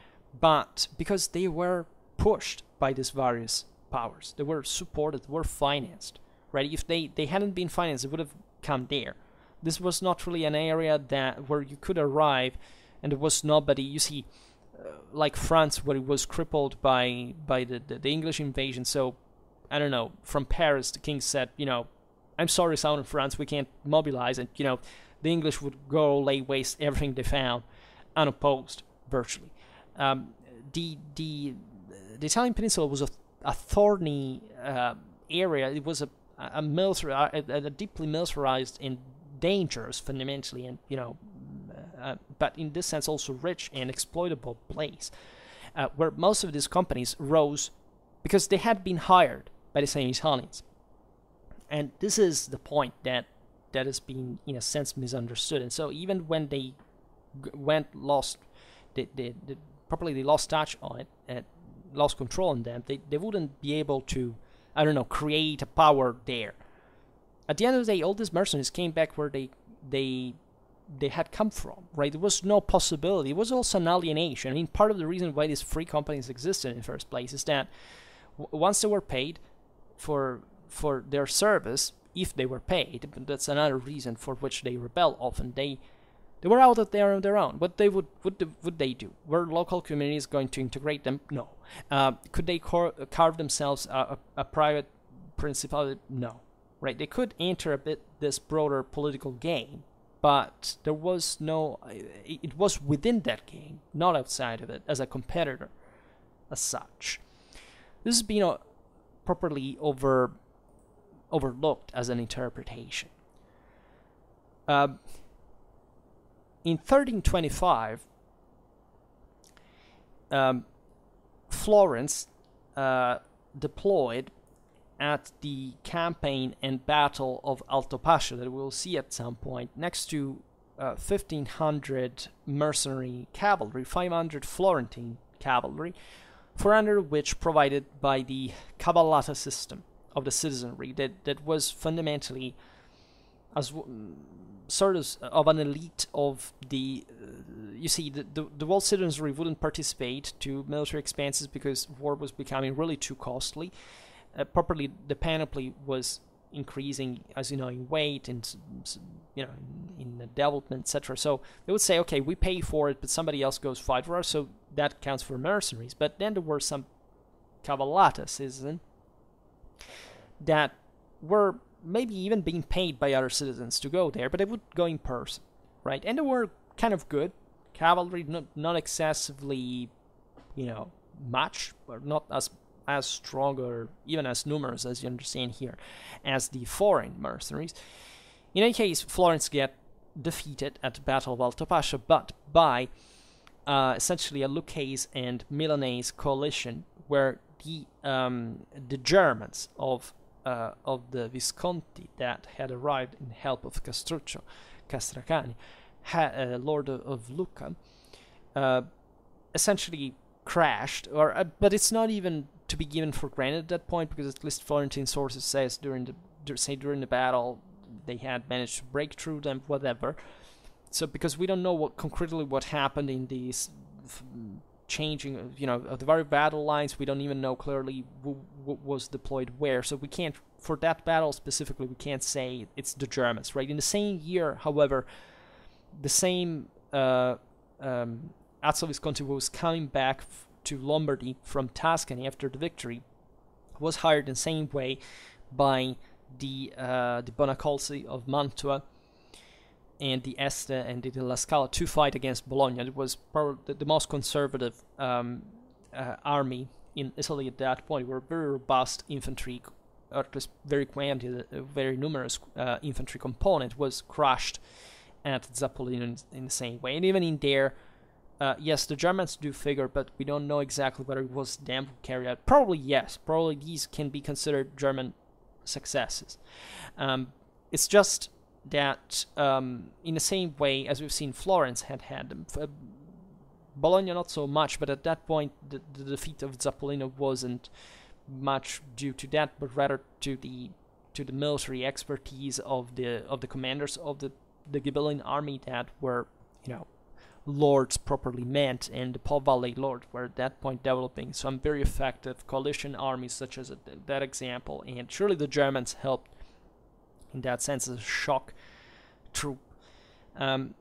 But because they were pushed by these various powers, they were supported, were financed right? If they, they hadn't been financed, it would have come there. This was not really an area that where you could arrive, and there was nobody. You see, uh, like France, where it was crippled by by the, the, the English invasion. So I don't know, from Paris, the king said, you know, I'm sorry, southern France, we can't mobilize, and you know, the English would go lay waste everything they found, unopposed virtually. Um, the the the Italian peninsula was a, a thorny uh, area. It was a a military, a, a, deeply militarized and dangerous fundamentally, and you know, uh, but in this sense also rich and exploitable place, uh, where most of these companies rose because they had been hired by the same Italians. And this is the point that that has been, in a sense, misunderstood. And so even when they went lost, they, they, they, probably they lost touch on it and lost control on them. They they wouldn't be able to, I don't know, create a power there. At the end of the day, all these mercenaries came back where they they they had come from, right? There was no possibility. It was also an alienation. I mean, part of the reason why these free companies existed in the first place is that w- once they were paid for for their service, if they were paid, but that's another reason for which they rebel often. They they were out there on their own. What they would would would they do? Were local communities going to integrate them? No. Uh, could they carve themselves a, a, a private principality? No. Right? They could enter a bit this broader political game, but there was no. It was within that game, not outside of it, as a competitor, as such. This has been a, properly over overlooked as an interpretation. Uh, in 1325, um, Florence uh, deployed at the campaign and battle of Altopascio that we'll see at some point next to uh, 1500 mercenary cavalry, 500 Florentine cavalry, 400 which provided by the Cavallata system of the citizenry that, that was fundamentally as sort of of an elite of the uh, you see the, the the world citizenry wouldn't participate to military expenses because war was becoming really too costly. Uh, properly the panoply was increasing as you know in weight and you know in, development etc so they would say okay we pay for it but somebody else goes fight for us. So that counts for mercenaries. But then there were some cavallata citizen that were maybe even being paid by other citizens to go there, but they would go in person, right? And they were kind of good. Cavalry, not, not excessively, you know, much, but not as as strong or even as numerous as you understand here as the foreign mercenaries. In any case, Florence get defeated at the Battle of Altopascio, but by uh, essentially a Lucchese and Milanese coalition, where the um, the Germans of uh, of the Visconti that had arrived in help of Castruccio Castracani, ha- uh, Lord of, of Lucca, uh, essentially crashed. Or uh, but it's not even to be given for granted at that point because at least Florentine sources says during the say during the battle they had managed to break through them, whatever. So because we don't know what concretely what happened in these changing, you know, the very battle lines. We don't even know clearly what who, was deployed where. So we can't, for that battle specifically, we can't say it's the Germans, right? In the same year, however, the same uh, um, Azzo Visconti was coming back f- to Lombardy from Tuscany after the victory, was hired in the same way by the uh, the Bonacolsi of Mantua and the Este and the La Scala to fight against Bologna. It was probably the, most conservative um, uh, army in Italy at that point. were very robust infantry, or at least very quantity, very numerous uh, infantry component was crushed at Zappolino in, in, the same way. And even in there, uh, yes, the Germans do figure, but we don't know exactly whether it was them who carried out. Probably yes. Probably these can be considered German successes. Um, it's just that um, in the same way as we've seen Florence had had. Uh, Bologna not so much, but at that point the, the defeat of Zappolino wasn't much due to that, but rather to the to the military expertise of the of the commanders of the the Ghibelline army that were you know lords properly meant, and the Po Valley lords were at that point developing some very effective coalition armies, such as a, that example, and surely the Germans helped in that sense as a shock troop. Um,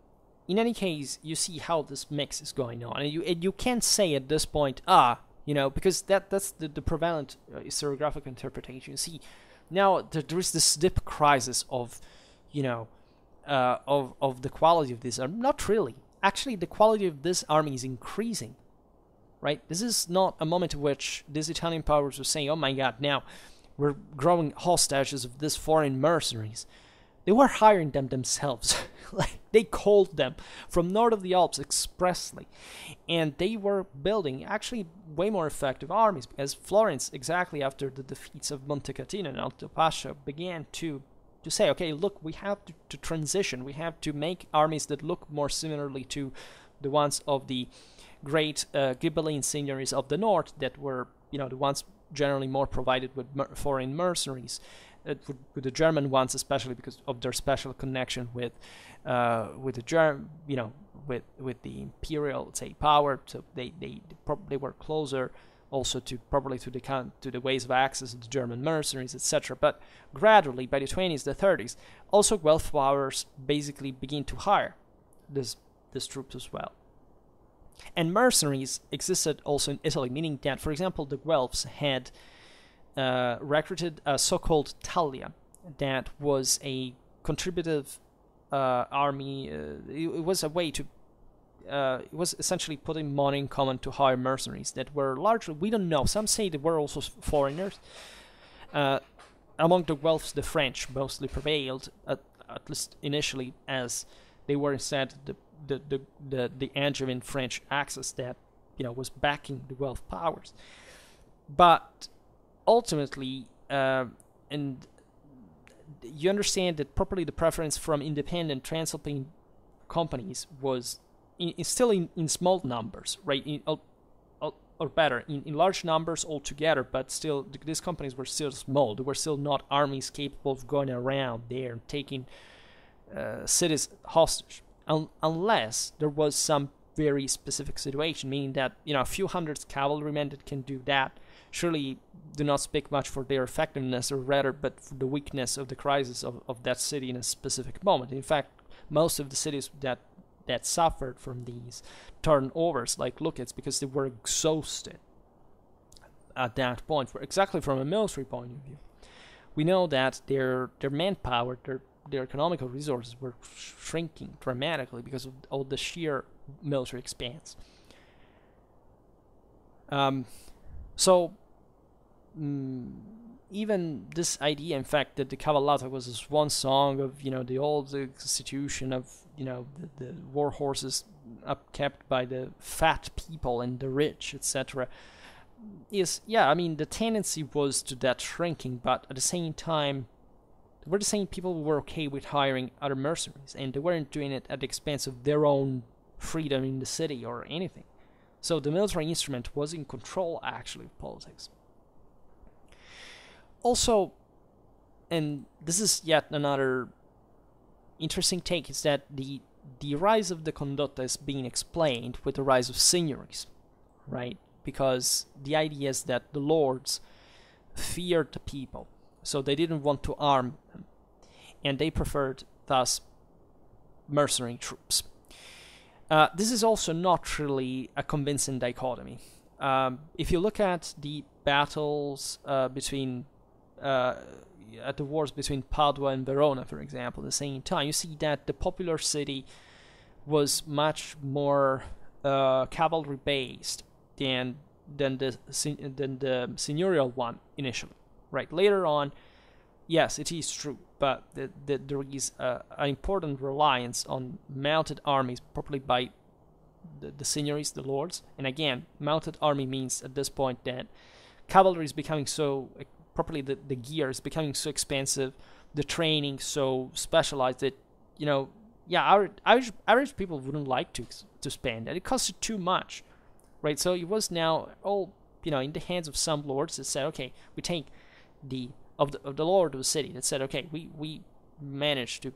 in any case, you see how this mix is going on, and you and you can't say at this point, ah, you know, because that that's the, the prevalent uh, historiographic interpretation. You see, now there, there is this deep crisis of, you know, uh, of of the quality of this army. Not really. Actually, the quality of this army is increasing. Right. This is not a moment in which these Italian powers were saying, "Oh my God, now we're growing hostages of these foreign mercenaries." They were hiring them themselves. like they called them from north of the Alps expressly, and they were building actually way more effective armies because Florence, exactly after the defeats of Montecatini and Alto Altopascio, began to to say, okay, look, we have to, to transition. We have to make armies that look more similarly to the ones of the great uh, Ghibelline seigneuries of the north that were, you know, the ones generally more provided with mer- foreign mercenaries uh, with the German ones, especially because of their special connection with uh, with the Germ, you know, with with the imperial say power. So they they probably were closer also to probably to the to the ways of access the German mercenaries, etc. But gradually, by the 20s, the 30s, also Guelph powers basically begin to hire this this troops as well. And mercenaries existed also in Italy, meaning that, for example, the Guelphs had uh, recruited a so-called Taglia that was a contributive uh, army. Uh, it, it, was a way to. Uh, it was essentially putting money in common to hire mercenaries that were largely we don't know. Some say they were also foreigners. Uh, among the Guelphs, the French mostly prevailed, at, at least initially, as they were instead the the the the, the Angevin French axis that you know was backing the Guelph powers. But ultimately, uh, and you understand that properly the preference from independent Transalpine companies was in, in still in, in small numbers, right? In, or better, in, in large numbers altogether, but still, these companies were still small. They were still not armies capable of going around there and taking uh, cities hostage, Un- unless there was some very specific situation, meaning that you know a few hundred cavalrymen that can do that surely do not speak much for their effectiveness, or rather, but for the weakness of the crisis of, of that city in a specific moment. In fact, most of the cities that that suffered from these turnovers, like look, it's because they were exhausted at that point, for exactly from a military point of view. We know that their their manpower, their their economical resources were shrinking dramatically because of all the sheer military expanse. Um, so mm, even this idea, in fact, that the Cavallata was this one song of you know the old institution of you know the, the war horses upkept by the fat people and the rich, etc. Is yeah, I mean the tendency was to that shrinking, but at the same time, they were the same people who were okay with hiring other mercenaries, and they weren't doing it at the expense of their own freedom in the city or anything. So the military instrument was in control actually of politics also, and this is yet another interesting take, is that the the rise of the condotta is being explained with the rise of seigneuries, right? Because the idea is that the lords feared the people, so they didn't want to arm them, and they preferred thus mercenary troops. Uh, this is also not really a convincing dichotomy. Um, if you look at the battles uh, between uh, at the wars between Padua and Verona, for example, at the same time, you see that the popular city was much more uh, cavalry based than than the than the seigneurial one initially. Right later on, yes, it is true, but the, the, there is an important reliance on mounted armies, probably by the, the seigneuries, the lords. And again, mounted army means at this point that cavalry is becoming so eh, properly the, the gear is becoming so expensive, the training so specialized that you know, yeah, average average, average people wouldn't like to to spend, and it costed too much, right? So it was now all you know in the hands of some lords that said, okay, we take the of the of the lord of the city that said, okay, we we managed to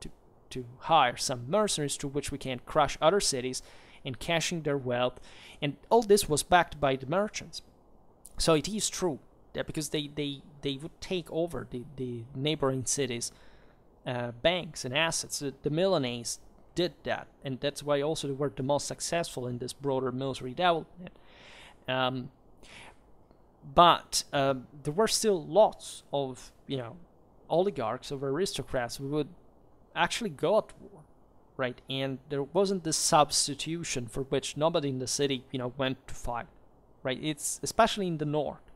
to to hire some mercenaries through which we can crush other cities and cashing their wealth, and all this was backed by the merchants. So it is true that because they, they, they would take over the, the neighboring cities' uh, banks and assets. The, the Milanese did that, and that's why also they were the most successful in this broader military development. Um, but uh, there were still lots of you know oligarchs or aristocrats who would actually go at war, right? And there wasn't this substitution for which nobody in the city you know went to fight, right? It's especially in the north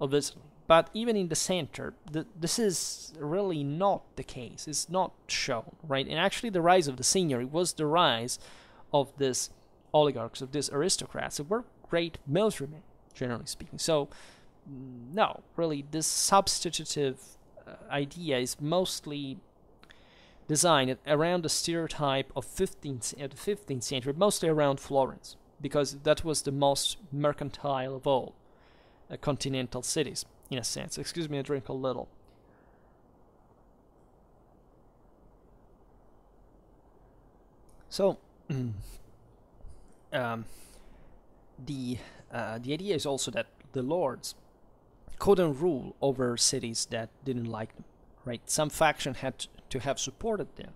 of Italy. But even in the center, the, this is really not the case. It's not shown, right? And actually, the rise of the signory was the rise of these oligarchs, of these aristocrats, who were great militarymen, generally speaking. So, no, really, this substitutive uh, idea is mostly designed around the stereotype of 15th, uh, the 15th century, mostly around Florence, because that was the most mercantile of all uh, continental cities in a sense. Excuse me, I drink a little. So, um, the uh, the idea is also that the lords couldn't rule over cities that didn't like them, right? Some faction had to have supported them,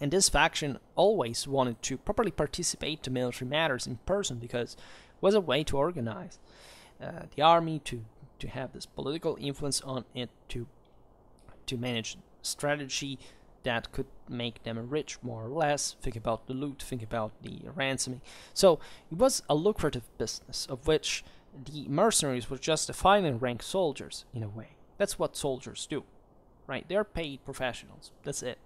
and this faction always wanted to properly participate to military matters in person because it was a way to organize uh, the army to to have this political influence on it to to manage strategy that could make them rich more or less. Think about the loot, think about the ransoming. So it was a lucrative business of which the mercenaries were just the finely ranked soldiers in a way. That's what soldiers do, right? They're paid professionals. That's it.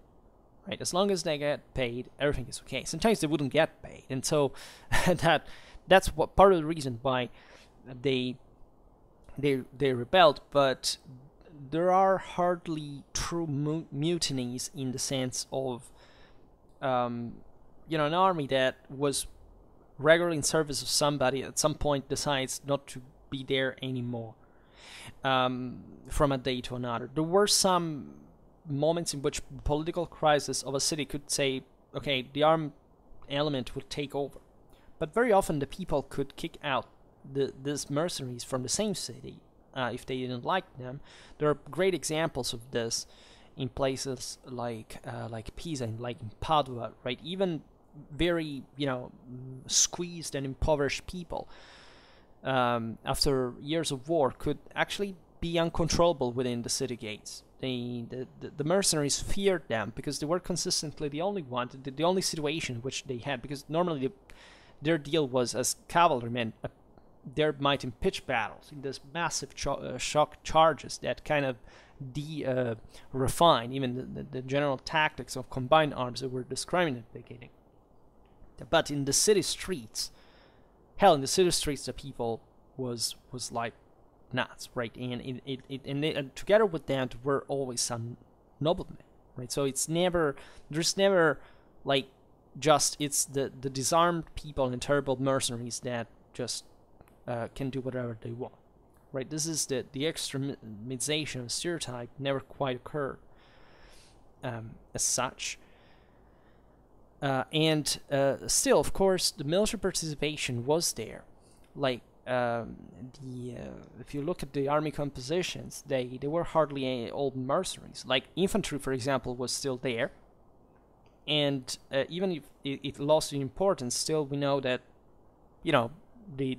Right, as long as they get paid, everything is okay. Sometimes they wouldn't get paid, and so that that's what part of the reason why they they they rebelled, but there are hardly true mu- mutinies in the sense of um, you know an army that was regularly in service of somebody at some point decides not to be there anymore um, from a day to another. There were some moments in which political crisis of a city could say, okay, the armed element would take over, but very often the people could kick out the, these mercenaries from the same city uh, if they didn't like them. There are great examples of this in places like uh, like Pisa and like in Padua, right? Even very you know squeezed and impoverished people um, after years of war could actually be uncontrollable within the city gates. They, the, the, the mercenaries feared them because they were consistently the only one, the, the only situation which they had. Because normally the, their deal was as cavalrymen, a their might in pitch battles, in these massive cho- uh, shock charges that kind of de uh, refine even the, the, the, general tactics of combined arms that we're describing at the beginning. But in the city streets, hell, in the city streets, the people was was like nuts, right? And it, it, it and, and together with that were always some noblemen, right? So it's never there's never like just it's the the disarmed people and terrible mercenaries that just uh, can do whatever they want. Right? This is the the extremization of stereotype never quite occurred um, as such. Uh, and uh, still, of course, the military participation was there. Like um, the uh, if you look at the army compositions, they they were hardly old mercenaries. Like infantry, for example, was still there. And uh, even if it, it lost in importance, still we know that, you know, the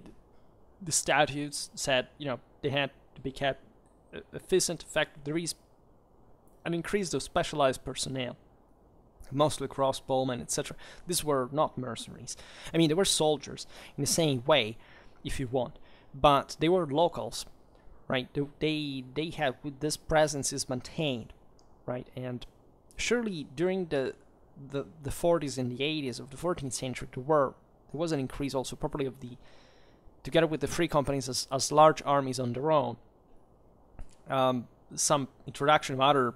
the statutes said, you know, they had to be kept efficient. In fact, there is an increase of specialized personnel, mostly crossbowmen, etc. These were not mercenaries. I mean, they were soldiers in the same way, if you want, but they were locals, right? They they, they have this presence is maintained, right? And surely during the the the 40s and the 80s of the 14th century, there were there was an increase also probably of the together with the free companies as, as large armies on their own. Um, some introduction of other,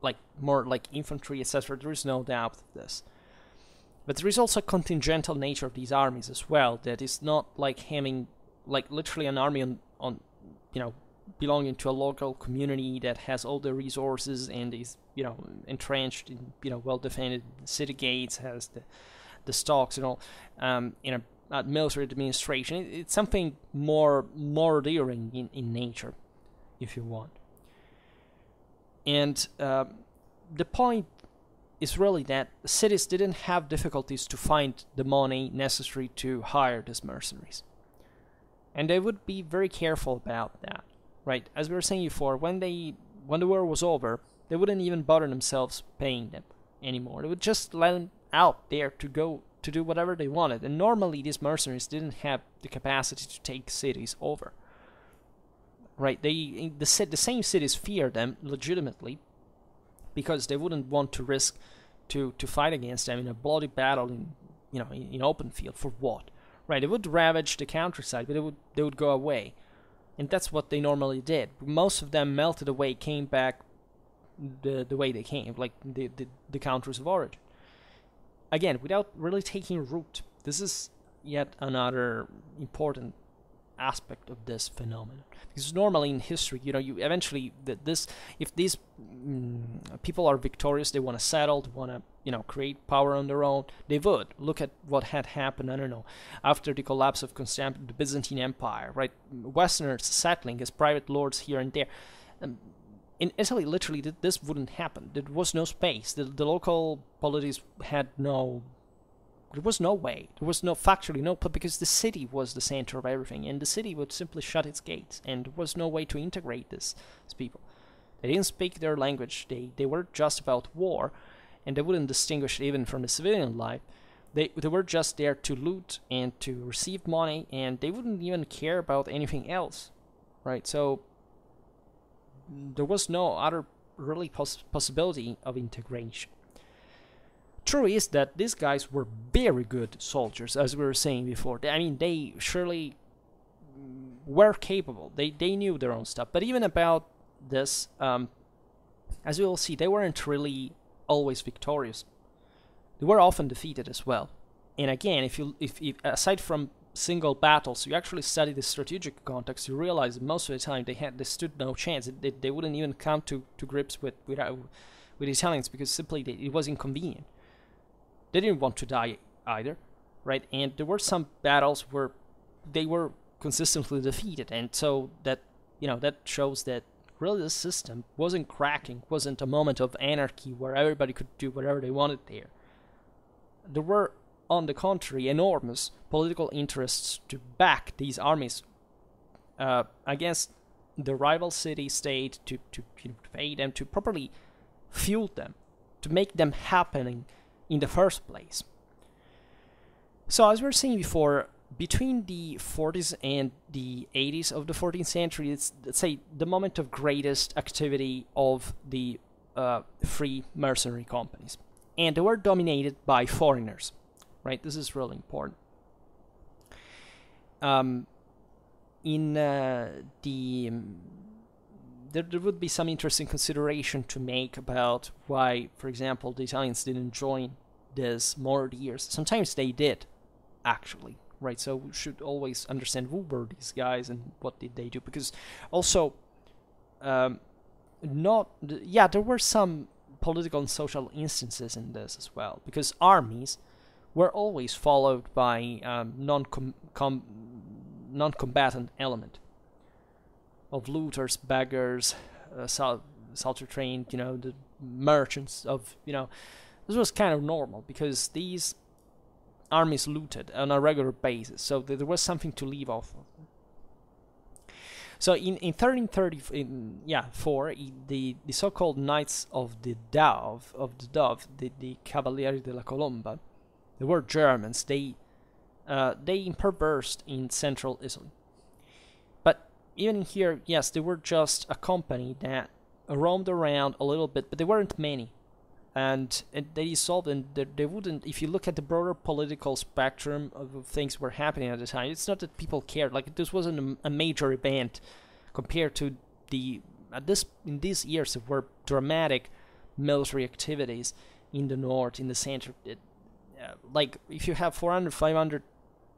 like more like infantry, etc. There is no doubt of this. But there is also a contingental nature of these armies as well. That is not like having, like literally an army on, on, you know, belonging to a local community that has all the resources and is, you know, entrenched in, you know, well defended city gates, has the, the stocks and all, um, in a uh, military administration. It, it's something more more daring in, in nature, if you want. And uh, the point is really that cities didn't have difficulties to find the money necessary to hire these mercenaries. and they would be very careful about that, right? As we were saying before, when they when the war was over, they wouldn't even bother themselves paying them anymore. They would just let them out there to go to do whatever they wanted. And normally, these mercenaries didn't have the capacity to take cities over. Right? They the the same cities fear them legitimately because they wouldn't want to risk to to fight against them in a bloody battle in you know in, in open field for what? Right? They would ravage the countryside, but they would they would go away. And that's what they normally did. Most of them melted away, came back the the way they came, like the the, the countries of origin. Again, without really taking root. This is yet another important aspect of this phenomenon. Because normally in history you know you eventually that this if these mm, people are victorious they want to settle they want to you know create power on their own they would. Look at what had happened i don't know after the collapse of the byzantine empire right? Westerners settling as private lords here and there. Um, in Italy, literally, this wouldn't happen. There was no space. The, the local polities had no there was no way. There was no factually no because the city was the center of everything, and the city would simply shut its gates, and there was no way to integrate this, these people. They didn't speak their language. They they were just about war, and they wouldn't distinguish even from the civilian life. They they were just there to loot and to receive money, and they wouldn't even care about anything else, right? So there was no other really poss- possibility of integration. True is that these guys were very good soldiers, as we were saying before. I mean, they surely were capable. They they knew their own stuff. But even about this, um, as we will see, they weren't really always victorious. They were often defeated as well. And again, if you if, if aside from single battles, you actually study the strategic context, you realize most of the time they had they stood no chance. They, they wouldn't even come to, to grips with with, uh, with Italians because simply they, it was inconvenient. They didn't want to die either, right? And there were some battles where they were consistently defeated, and so that you know that shows that really the system wasn't cracking, wasn't a moment of anarchy where everybody could do whatever they wanted there. There were, on the contrary, enormous political interests to back these armies uh, against the rival city state to to, pay them to properly fuel them to make them happening in the first place. So, as we were saying before, between the 40s and the 80s of the 14th century, it's let's say the moment of greatest activity of the uh, free mercenary companies, and they were dominated by foreigners. Right, this is really important. Um, in uh, the um, there, there would be some interesting consideration to make about why, for example, the Italians didn't join this more years. Sometimes they did, actually, right? So we should always understand who were these guys and what did they do, because also, um, not yeah, there were some political and social instances in this as well, because armies were always followed by um, non-com- non-combatant element of looters, beggars, uh, sal- salter trained, you know, the merchants of, you know, this was kind of normal because these armies looted on a regular basis, so there was something to live off of. So in, in 1330, in, yeah, four, the, the so-called Knights of the Dove, of the Dove, the, the Cavalieri della Colomba, they were Germans. They uh, they impoverished in central Italy But even here, yes, they were just a company that roamed around a little bit, but they weren't many. And, they dissolved, and they, they wouldn't. If you look at the broader political spectrum of things were happening at the time, it's not that people cared. Like this wasn't a, a major event compared to the at this in these years there were dramatic military activities in the north, in the center. It, like if you have 400, 500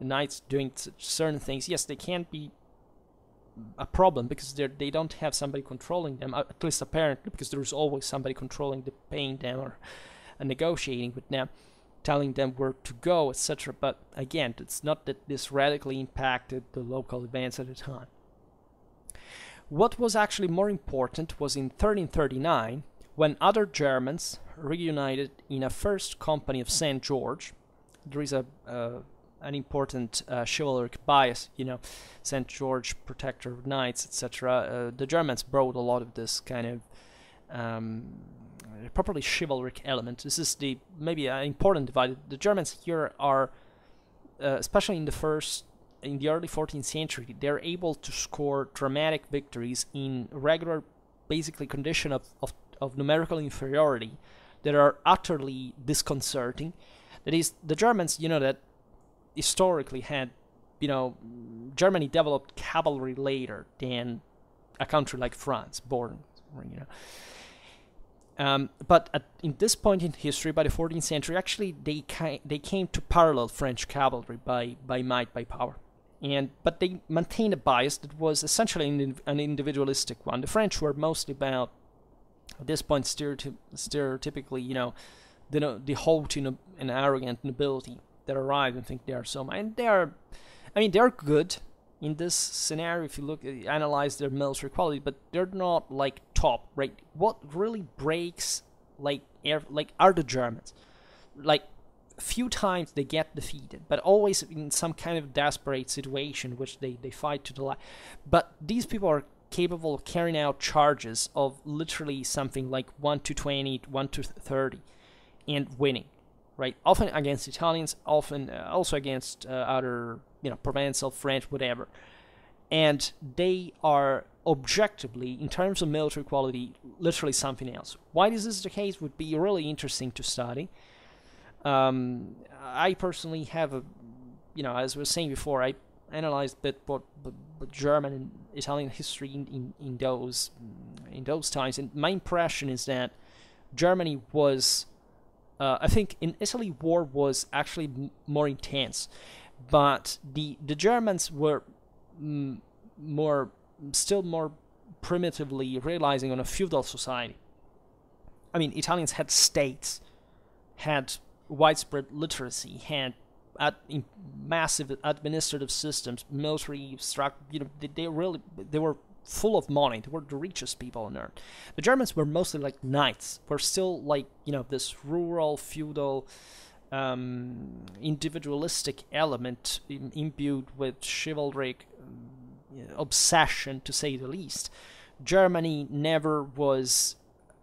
knights doing certain things, yes, they can't be a problem because they they don't have somebody controlling them at least apparently because there's always somebody controlling the paying them or uh, negotiating with them telling them where to go etc but again it's not that this radically impacted the local events at the time. What was actually more important was in 1339 when other germans reunited in a first company of st george there is a, a an important uh, chivalric bias. You know, Saint George, protector of knights, etc. Uh, the Germans brought a lot of this kind of um, properly chivalric element. This is the maybe an important divide. The Germans here are, uh, especially in the first, in the early 14th century, they're able to score dramatic victories in regular, basically condition of, of, of numerical inferiority that are utterly disconcerting. That is, the Germans, you know, that historically had, you know, Germany developed cavalry later than a country like France, born, you know. Um, but at, in this point in history, by the 14th century, actually they ca- they came to parallel French cavalry by by might by power, and but they maintained a bias that was essentially an, an individualistic one. The French were mostly about at this point stereotyp- stereotypically, you know, the the haughty and arrogant nobility that arrive and think they are so and they are, I mean, they're good in this scenario if you look uh, analyze their military quality but they're not like top right what really breaks like air like are the germans. Like few times they get defeated but always in some kind of desperate situation which they they fight to the last but these people are capable of carrying out charges of literally something like 1 to 20 1 to 30 and winning right often against italians often uh, also against uh, other you know, Provençal, French, whatever. And they are objectively, in terms of military quality, literally something else. Why this is the case would be really interesting to study. Um, I personally have a, you know, as I was saying before, I analyzed a bit what German and Italian history in, in, in those in those times, and my impression is that Germany was, uh, I think, in Italy, war was actually m- more intense but the the Germans were mm, more still more primitively realizing on a feudal society. I mean, Italians had states, had widespread literacy, had massive administrative systems, military structure. You know, they, they really they were full of money. They were the richest people on earth. The Germans were mostly like knights. Were still like you know this rural feudal um, individualistic element imbued with chivalric um, obsession, to say the least. Germany never was,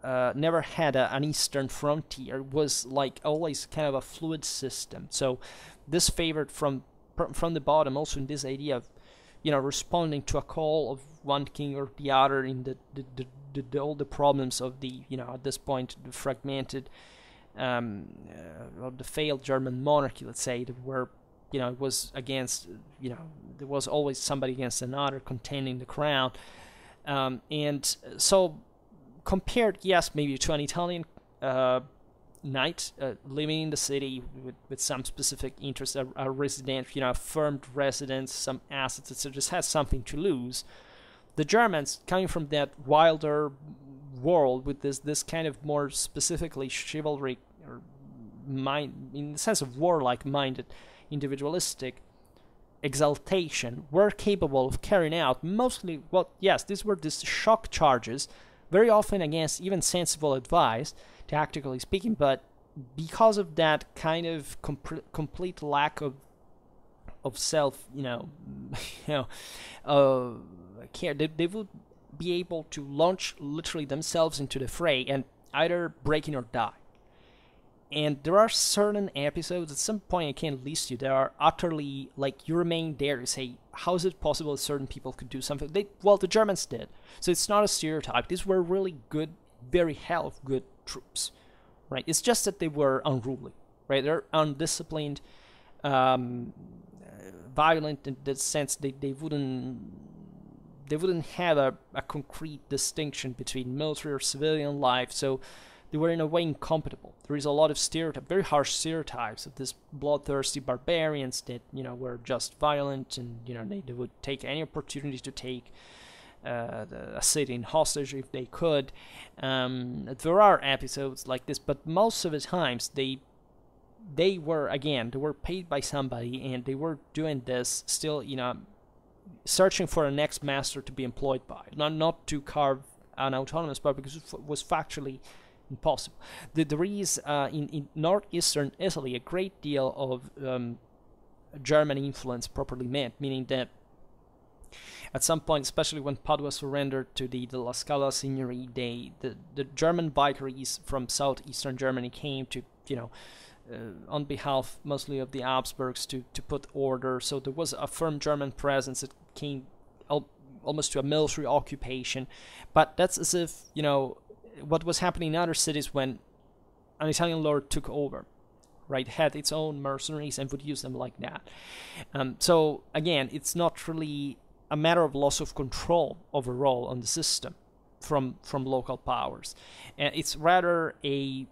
uh, never had a, an eastern frontier. It was like always kind of a fluid system. So this favored from from the bottom also in this idea of, you know, responding to a call of one king or the other in the the, the, the, the all the problems of the you know at this point the fragmented um, uh, the failed German monarchy, let's say, where you know it was against, you know, there was always somebody against another contending the crown, um, and so compared, yes, maybe to an Italian uh, knight uh, living in the city with, with some specific interest, a, a resident, you know, a affirmed residence, some assets, etc., just has something to lose. The Germans, coming from that wilder, world with this this kind of more specifically chivalric or mind in the sense of warlike minded individualistic exaltation were capable of carrying out mostly well yes these were these shock charges very often against even sensible advice tactically speaking but because of that kind of com- complete lack of of self you know you know uh, care they, they would be able to launch literally themselves into the fray and either break in or die. And there are certain episodes, at some point I can't list you, that are utterly like you remain there to say, how is it possible that certain people could do something? They well the Germans did. So it's not a stereotype. These were really good, very hell of good troops. Right? It's just that they were unruly. Right? They're undisciplined, um, violent in the sense they, they wouldn't they wouldn't have a, a concrete distinction between military or civilian life, so they were in a way incompatible. There is a lot of stereotype, very harsh stereotypes of these bloodthirsty barbarians that you know were just violent and you know they, they would take any opportunity to take uh, the, a city in hostage if they could. Um, there are episodes like this, but most of the times they they were again they were paid by somebody and they were doing this still you know searching for a next master to be employed by, not not to carve an autonomous power because it was factually impossible. There is uh, in, in northeastern Italy a great deal of um, German influence properly meant, meaning that at some point, especially when Padua surrendered to the, the La Scala Signory, they, the, the German vicaries from southeastern Germany came to, you know, uh, on behalf mostly of the Habsburgs to, to put order. So there was a firm German presence. It came al- almost to a military occupation. But that's as if, you know, what was happening in other cities when an Italian lord took over right had its own mercenaries and would use them like that. Um, so again it's not really a matter of loss of control overall on the system from from local powers. And it's rather a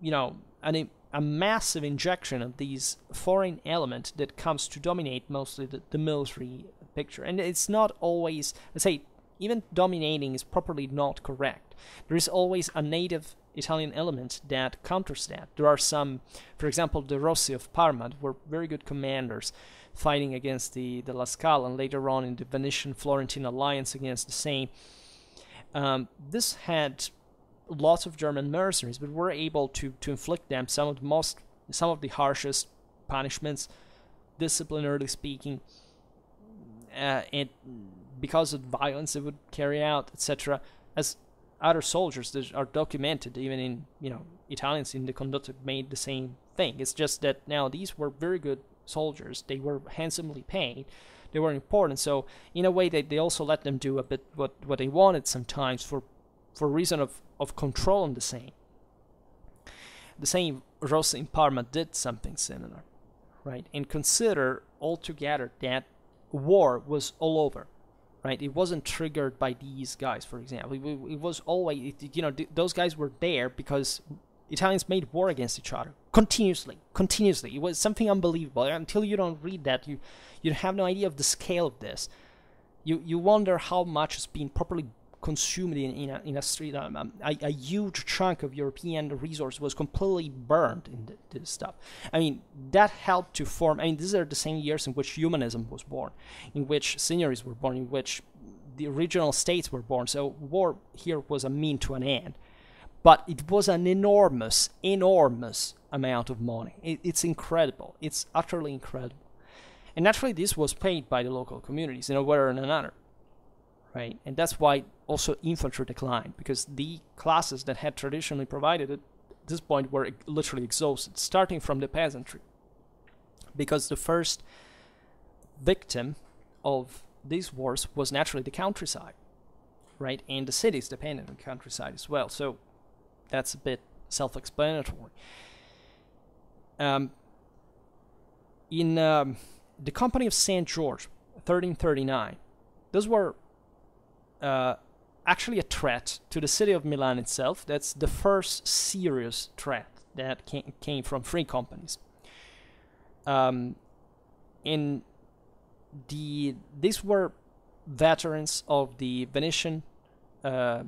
you know an, a massive injection of these foreign element that comes to dominate mostly the, the military picture. And it's not always let's say even dominating is properly not correct there is always a native Italian element that counters that. There are some, for example, the Rossi of Parma were very good commanders fighting against the, the La Scala and later on in the Venetian Florentine alliance against the same. Um, this had lots of German mercenaries, but were able to, to inflict them some of the most, some of the harshest punishments, disciplinarily speaking, uh, because of violence they would carry out, etc. As other soldiers that are documented, even in you know Italians in the Condottiere made the same thing. It's just that now these were very good soldiers. They were handsomely paid. They were important. So in a way, they, they also let them do a bit what, what they wanted sometimes for for reason of, of control on the same. The same Rossi in Parma did something similar, right? And consider altogether that war was all over right? It wasn't triggered by these guys, for example. It, it was always, it, you know, th- those guys were there because Italians made war against each other continuously, continuously. It was something unbelievable. Until you don't read that, you you have no idea of the scale of this. You you wonder how much has been properly consumed in, in, a, in a street. Um, um, a, a, huge chunk of European resource was completely burned in this stuff. I mean, that helped to form. I mean, these are the same years in which humanism was born, in which signories were born, in which the original states were born. So war here was a mean to an end, but it was an enormous, enormous amount of money. It, it's incredible. It's utterly incredible. And naturally, this was paid by the local communities in a way or another right? And that's why also infantry declined because the classes that had traditionally provided it at this point were literally exhausted, starting from the peasantry. Because the first victim of these wars was naturally the countryside, right? And the cities depended on the countryside as well. So that's a bit self explanatory. Um, in um, the Company of St. George, 1339, those were uh, actually a threat to the city of Milan itself. That's the first serious threat that came, came from free companies. Um, in the these were veterans of the Venetian uh,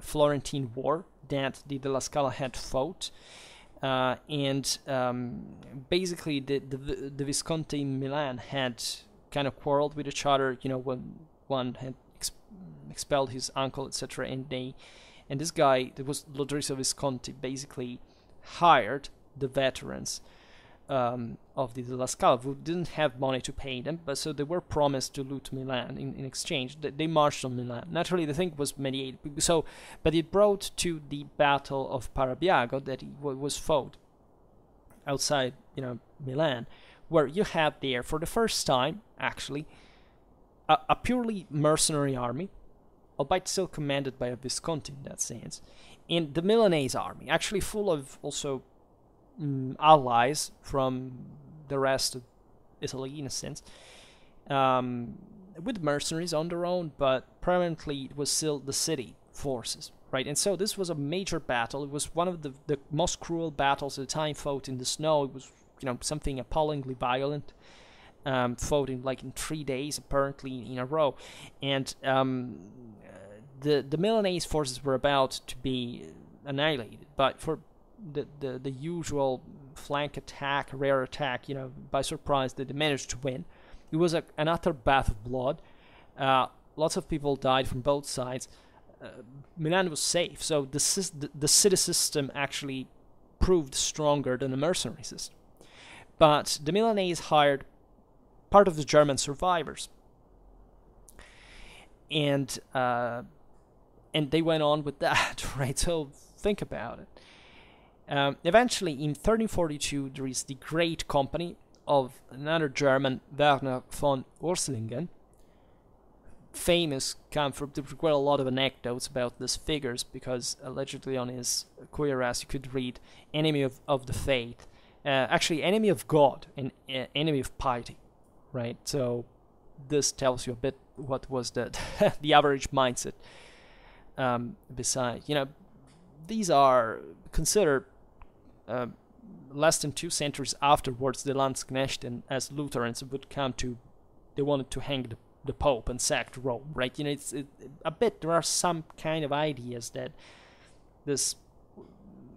Florentine War that the De La Scala had fought. Uh, and um, basically, the, the the Visconti in Milan had kind of quarreled with each other. You know, when one had expelled his uncle, etc. And they, and this guy, that was Lodrisio Visconti, basically hired the veterans um, of the La Scala who didn't have money to pay them, but so they were promised to loot Milan in, in exchange. They, they marched on Milan. Naturally, the thing was mediated. So, but it brought to the Battle of Parabiago that was fought outside, you know, Milan, where you have there for the first time, actually, a, a purely mercenary army albeit still commanded by a Visconti in that sense, and the Milanese army, actually full of also um, allies from the rest of Italy in a sense, um, with mercenaries on their own, but permanently it was still the city forces, right? And so this was a major battle. It was one of the, the most cruel battles at the time fought in the snow. It was, you know, something appallingly violent. Um, fought in like in three days apparently in a row, and um, the the Milanese forces were about to be annihilated, but for the the, the usual flank attack, rare attack, you know, by surprise, they managed to win. It was a, an utter bath of blood. Uh, lots of people died from both sides. Uh, Milan was safe, so the, the the city system actually proved stronger than the mercenary system. but the Milanese hired part of the German survivors, and uh, and they went on with that, right? So think about it. Um, eventually, in 1342, there is the Great Company of another German, Werner von Urslingen. Famous, come from there were quite a lot of anecdotes about these figures because allegedly on his cuirass you could read "enemy of, of the faith," uh, actually enemy of God and uh, enemy of piety, right? So this tells you a bit what was the the average mindset. Um, besides, you know, these are considered uh, less than two centuries afterwards, the Landsknechten, as Lutherans, would come to, they wanted to hang the, the Pope and sacked Rome, right? You know, it's it, a bit, there are some kind of ideas that this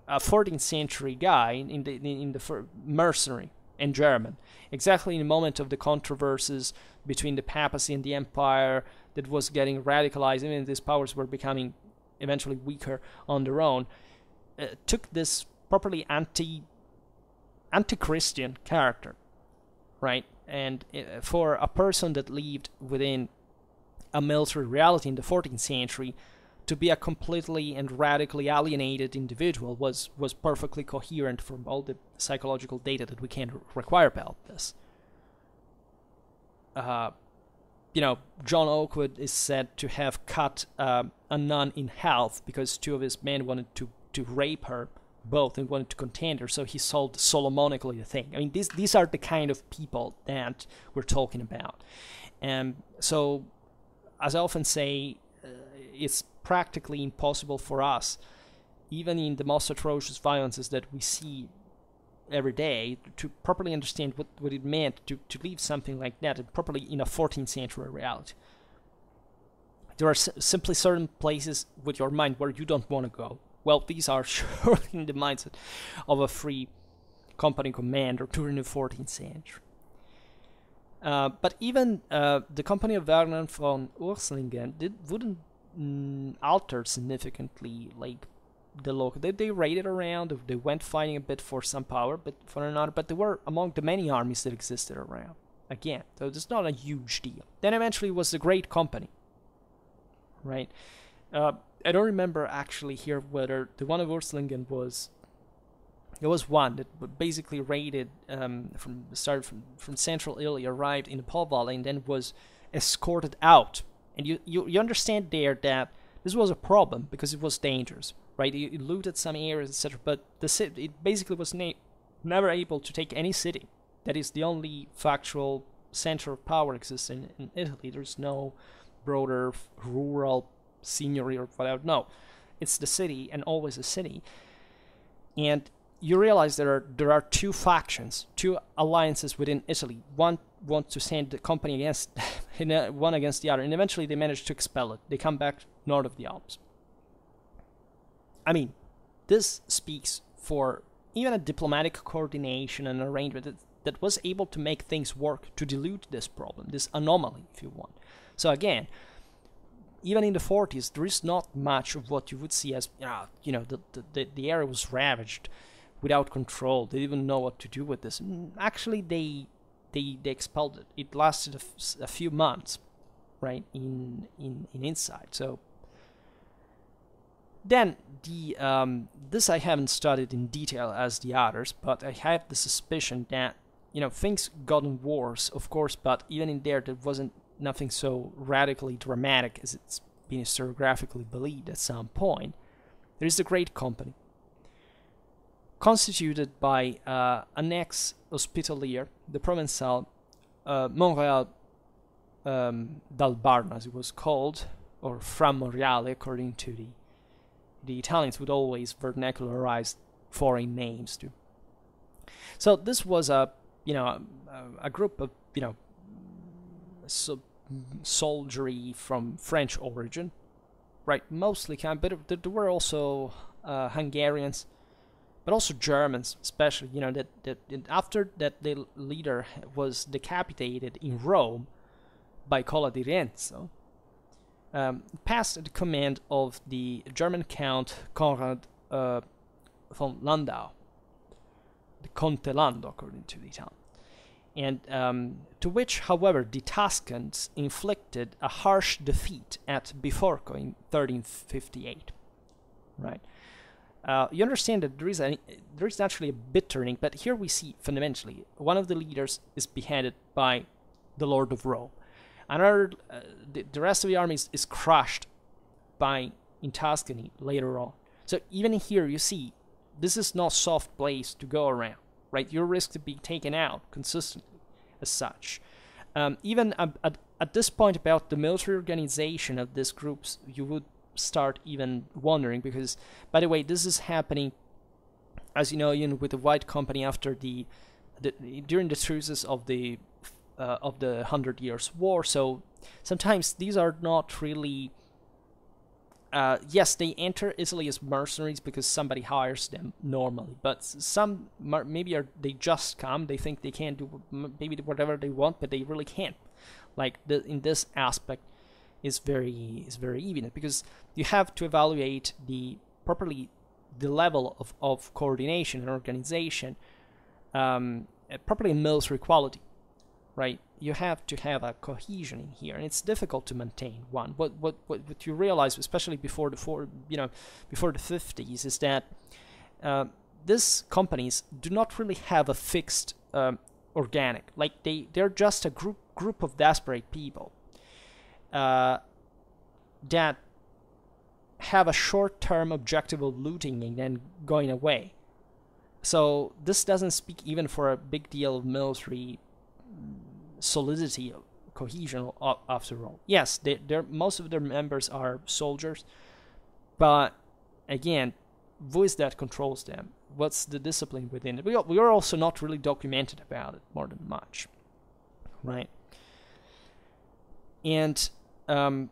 a 14th century guy in the in the mercenary and German, exactly in the moment of the controversies between the papacy and the empire that was getting radicalized, even these powers were becoming eventually weaker on their own, uh, took this properly anti anti-Christian character, right? And uh, for a person that lived within a military reality in the 14th century, to be a completely and radically alienated individual was was perfectly coherent from all the psychological data that we can require about this. Uh, you know, John Hawkwood is said to have cut uh, a nun in half because two of his men wanted to to rape her both and wanted to contend her, so he solved Solomonically the thing. I mean, these these are the kind of people that we're talking about, and so as I often say, uh, it's practically impossible for us, even in the most atrocious violences that we see every day, to properly understand what, what it meant to, to leave something like that properly in a 14th century reality. There are s- simply certain places with your mind where you don't want to go well, these are surely in the mindset of a free company commander during the 14th century. Uh, but even uh, the company of Werner von Urslingen did, wouldn't mm, alter significantly like the local. They, they raided around, they went fighting a bit for some power, but for another. But they were among the many armies that existed around. Again, so it's not a huge deal. Then eventually was the Great Company, right? Uh, I don't remember actually here whether the one of Urslingen was. There was one that basically raided um, from started from, from central Italy, arrived in the Po Valley, and then was escorted out. And you, you you understand there that this was a problem because it was dangerous, right? It, it looted some areas, etc. But the city, it basically was never able to take any city. That is the only factual center of power exists in, in Italy. There's no broader rural scenery or whatever. No, it's the city and always the city. And you realize there are there are two factions, two alliances within Italy. One wants to send the company against one against the other, and eventually they manage to expel it. They come back north of the Alps. I mean, this speaks for even a diplomatic coordination and arrangement that, that was able to make things work to dilute this problem, this anomaly, if you want. So again, even in the 40s, there is not much of what you would see as, uh, you know, the, the, the area was ravaged without control. They didn't know what to do with this. Actually, they they, they expelled it. It lasted a, f- a few months, right, in, in, in inside. So then the um, this I haven't studied in detail as the others, but I have the suspicion that you know things gotten worse, of course, but even in there, there wasn't nothing so radically dramatic as it's been historiographically believed at some point, there is a great company constituted by uh, an ex hospitalier, the Provençal uh, Montreal um, d'Albarno, as it was called, or from Monreale, according to the the Italians would always vernacularize foreign names too. So this was a you know a, a group of you know so soldiery from French origin, right? Mostly but there were also uh, Hungarians, but also Germans, especially. You know that, that after that the leader was decapitated in Rome by Cola di Rienzo, um, passed the command of the German Count Conrad uh, von Landau. the Conte Lando, according to the town. And um, to which, however, the Tuscans inflicted a harsh defeat at Biforco in 1358. Right. Uh, you understand that there is a, there is actually a bit turning, but here we see fundamentally one of the leaders is beheaded by the Lord of Rome. Another, uh, the, the rest of the army is, is crushed by in Tuscany later on. So even here you see this is not soft place to go around, right? You risk to be taken out consistently as such. Um, even at, at, at this point about the military organization of these groups, you would start even wondering because, by the way, this is happening, as you know, you know with the White Company after the, the during the truces of the uh, of the Hundred Years' War. So sometimes these are not really. Uh, yes, they enter Italy as mercenaries because somebody hires them normally, but some maybe are they just come. They think they can do maybe whatever they want, but they really can't. Like the, in this aspect, is very is very even because you have to evaluate the properly the level of, of coordination and organization um, properly in military quality right? You have to have a cohesion in here, and it's difficult to maintain one. What what what, what you realize, especially before the four, you know, before the fifties, is that uh, these companies do not really have a fixed um, organic. Like they they're just a group group of desperate people uh, that have a short-term objective of looting and then going away. So this doesn't speak even for a big deal of military solidity, cohesion after all. Yes, they, most of their members are soldiers, but again, who is that controls them? What's the discipline within it? We we are also not really documented about it more than much, right? And um,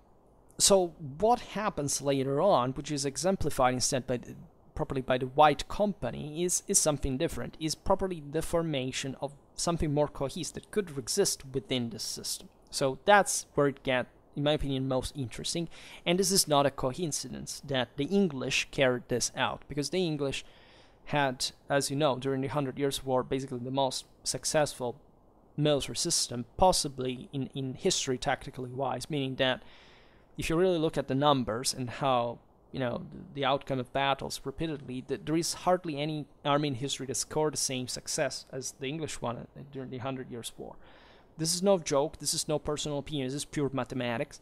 so what happens later on, which is exemplified instead by the, properly by the white company, is is something different. Is properly the formation of something more cohesive that could exist within the system. So that's where it gets, in my opinion, most interesting. And this is not a coincidence that the English carried this out, because the English had, as you know, during the Hundred Years' War, basically the most successful military system, possibly in, in history, tactically wise, meaning that if you really look at the numbers and how you know the, outcome of battles repeatedly that there is hardly any army in history that scored the same success as the english one during the hundred years war. This is no joke this is no personal opinion this is pure mathematics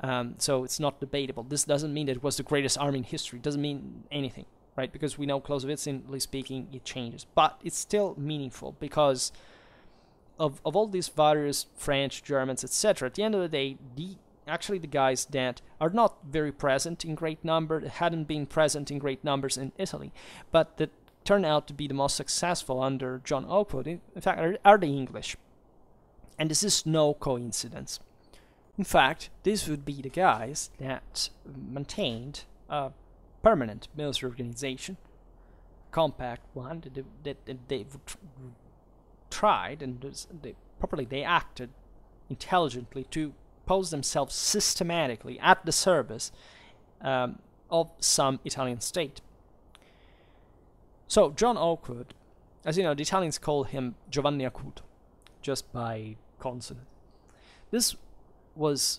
um, so it's not debatable. This doesn't mean that it was the greatest army in history it doesn't mean anything right? Because we know clausewitzionly speaking it changes. But it's still meaningful because of, of all these various french germans etc at the end of the day the actually the guys that are not very present in great number, hadn't been present in great numbers in Italy, but that turn out to be the most successful under John Hawkwood, in fact, are, are the English. And this is no coincidence. In fact, these would be the guys that maintained a permanent military organization, compact one that, that, that they've tried and they, properly they acted intelligently to pose themselves systematically at the service um, of some Italian state. So, John Hawkwood, as you know, the Italians call him Giovanni Acuto, just by consonant. This was,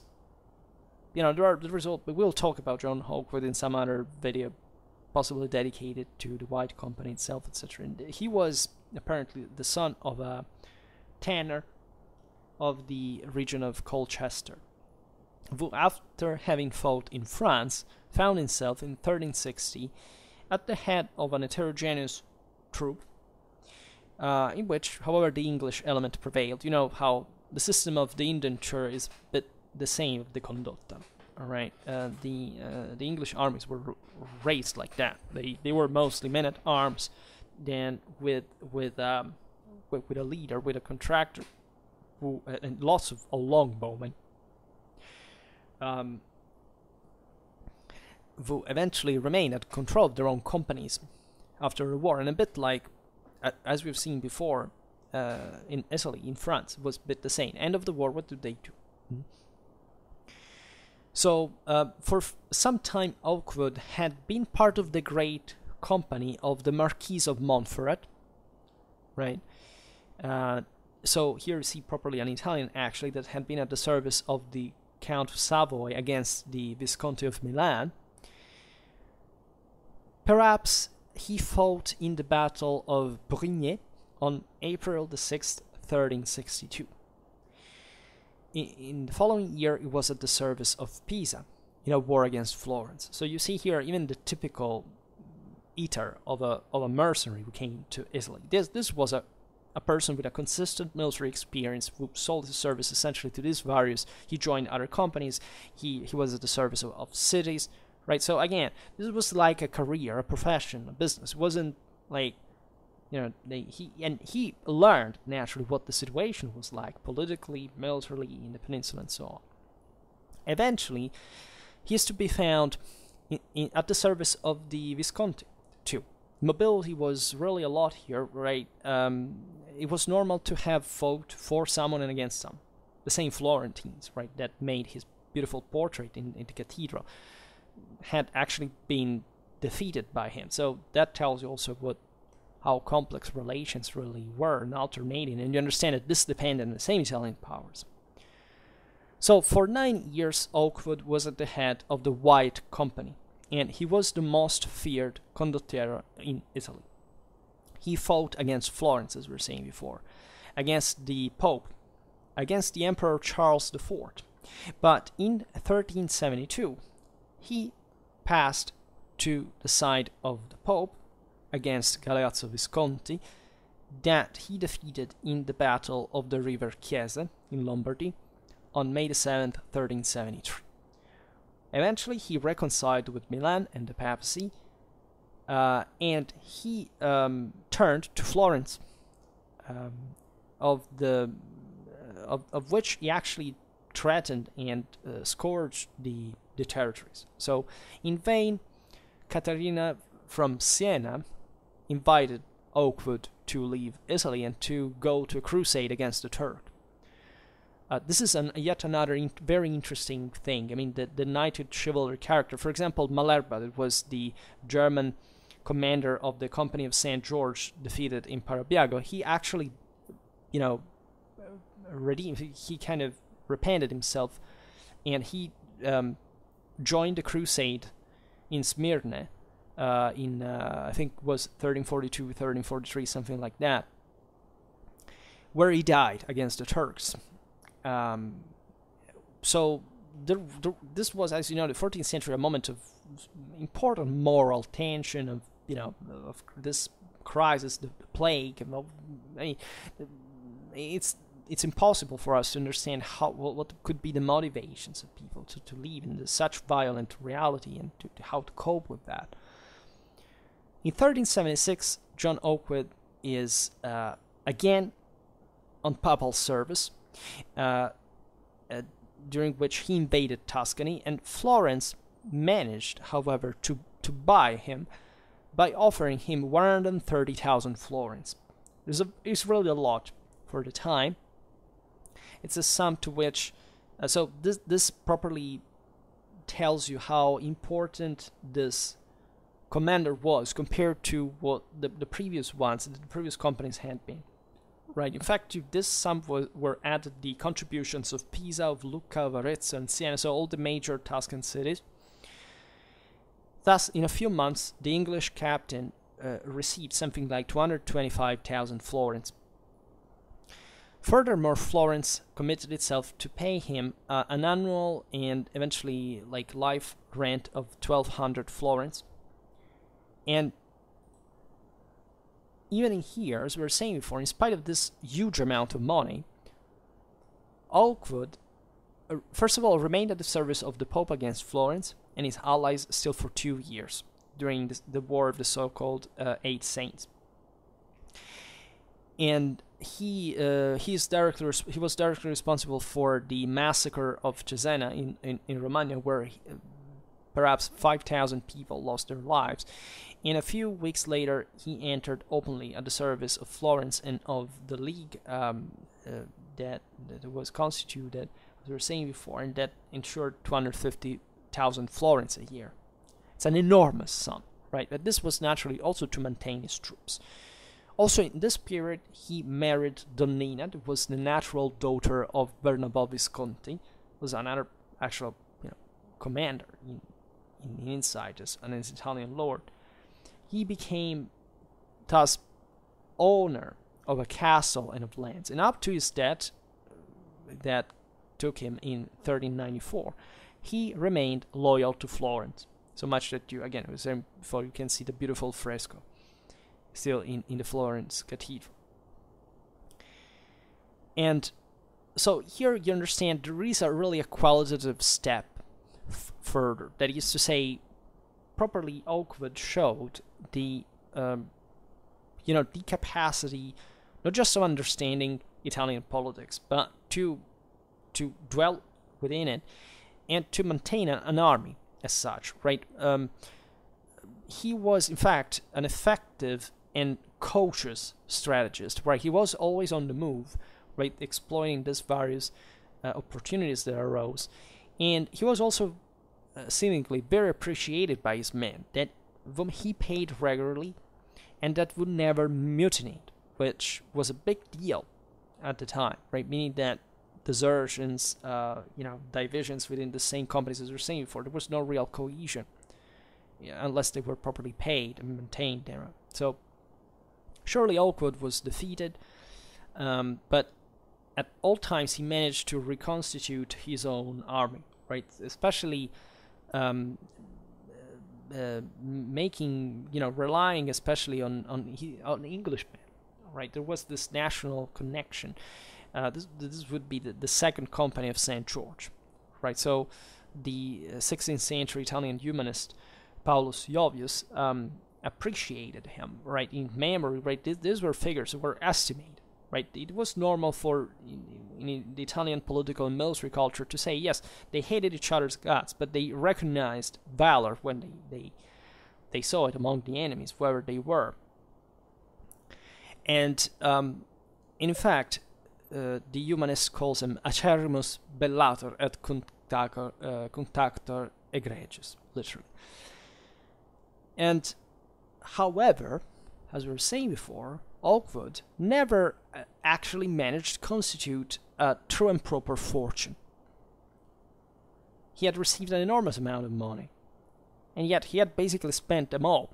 you know, there are the result. We will talk about John Hawkwood in some other video, possibly dedicated to the White Company itself, etc. And he was apparently the son of a tanner of the region of Colchester, who, after having fought in France, found himself in 1360 at the head of an heterogeneous troop, uh, in which, however, the English element prevailed. You know how the system of the indenture is a bit the same of the condotta. All right, uh, the uh, the English armies were raised like that. They they were mostly men at arms, then with with um, with, with a leader, with a contractor, who, uh, and lots of a longbowmen, um, who eventually remain at control of their own companies after the war, and a bit like, uh, as we've seen before, uh, in Italy, in France, was a bit the same. End of the war, what do they do? Hmm? So, uh, for some time, Hawkwood had been part of the great company of the Marquis of Montferrat, right? Uh, so here you see properly an Italian actually that had been at the service of the Count of Savoy against the Visconti of Milan. Perhaps he fought in the Battle of Brignais on April the 6th, 1362. In, in the following year, it was at the service of Pisa in a war against Florence. So you see here even the typical eater of a of a mercenary who came to Italy. This this was a a person with a consistent military experience who sold his service essentially to these various. He joined other companies. He he was at the service of, of cities, right? So again, this was like a career, a profession, a business. It wasn't like you know they, he and he learned naturally what the situation was like politically, militarily in the peninsula and so on. Eventually, he is to be found in, in, at the service of the Visconti too. Mobility was really a lot here, right? Um, it was normal to have fought for someone and against some. The same Florentines, right, that made his beautiful portrait in, in the cathedral, had actually been defeated by him. So that tells you also what how complex relations really were and alternating, and you understand that this depended on the same Italian powers. So for nine years, Hawkwood was at the head of the White Company, and he was the most feared condottiero in Italy. He fought against Florence, as we were saying before, against the Pope, against the Emperor Charles IV. But in 1372, he passed to the side of the Pope against Galeazzo Visconti that he defeated in the Battle of the River Chiese in Lombardy on May 7, 1373. Eventually, he reconciled with Milan and the papacy, uh, and he um, turned to Florence, um, of the uh, of, of which he actually threatened and uh, scourged the the territories. So, in vain, Caterina from Siena invited Hawkwood to leave Italy and to go to a crusade against the Turk. Uh, this is an, yet another in very interesting thing. I mean, the, the knighthood chivalry character. For example, Malerba, that was the German commander of the Company of St. George defeated in Parabiago, he actually, you know, redeemed, he kind of repented himself and he um, joined the crusade in Smyrna uh, in, uh, I think was 1342, 1343, something like that, where he died against the Turks. Um, so the, the, this was, as you know, the 14th century, a moment of important moral tension, of you know, of this crisis, the, the plague. I mean, it's it's impossible for us to understand how what, what could be the motivations of people to, to live in such violent reality and to, to how to cope with that. In 1376, John Hawkwood is uh, again on papal service during which he invaded Tuscany, and Florence managed, however, to, to buy him by offering him 130,000 florins. It's, a, it's really a lot for the time. It's a sum to which, uh, so this this properly tells you how important this commander was compared to what the, the previous ones, the previous companies had been right? In fact, to this sum were added the contributions of Pisa, of Lucca, of Arezzo, and Siena, so all the major Tuscan cities. Thus, in a few months, the English captain uh, received something like 225,000 florins. Furthermore, Florence committed itself to pay him uh, an annual and eventually like life rent of 1,200 florins, and even in here, as we were saying before, in spite of this huge amount of money, Hawkwood, uh, first of all, remained at the service of the Pope against Florence and his allies still for two years during this, the War of the so-called uh, Eight Saints. And he uh, directly he was directly responsible for the massacre of Cesena in, in, in Romagna, where he, perhaps 5,000 people lost their lives. And a few weeks later, he entered openly at the service of Florence and of the League um, uh, that, that was constituted, as we were saying before, and that ensured 250,000 florins a year. It's an enormous sum, right? But this was naturally also to maintain his troops. also in this period he married Donnina, that was the natural daughter of Bernabo Visconti, who was another actual you know, commander in, in inside as an Italian lord. He became thus owner of a castle and of lands, and up to his death, that took him in 1394, he remained loyal to Florence. So much that you, again, before you can see the beautiful fresco still in, in the Florence Cathedral. And so here you understand there is a really a qualitative step further. That is to say, properly Hawkwood showed the um, you know the capacity not just of understanding Italian politics, but to to dwell within it and to maintain an army as such, right? Um, he was, in fact, an effective and cautious strategist, where he was always on the move, right, exploiting these various uh, opportunities that arose, and he was also uh, seemingly very appreciated by his men, that whom he paid regularly, and that would never mutiny, which was a big deal at the time, right? Meaning that desertions, uh, you know, divisions within the same companies as we were saying before, there was no real cohesion unless they were properly paid and maintained there. So surely Hawkwood was defeated, um, but at all times he managed to reconstitute his own army, right? Especially um, uh, making, you know, relying especially on on, on Englishmen, right? There was this national connection. Uh, this this would be the, the second company of Saint George, right? So the 16th uh, century Italian humanist Paulus Jovius um, appreciated him, right? In memory, right? These, these were figures that were estimated, right? It was normal for in, in the Italian political and military culture to say, yes, they hated each other's guts, but they recognized valor when they, they, they saw it among the enemies, wherever they were. And um, in fact, uh, the humanist calls him acerrimus bellator et contactor, uh, cunctator egregius, literally. And however, as we were saying before, Hawkwood never uh, actually managed to constitute a true and proper fortune. He had received an enormous amount of money, and yet he had basically spent them all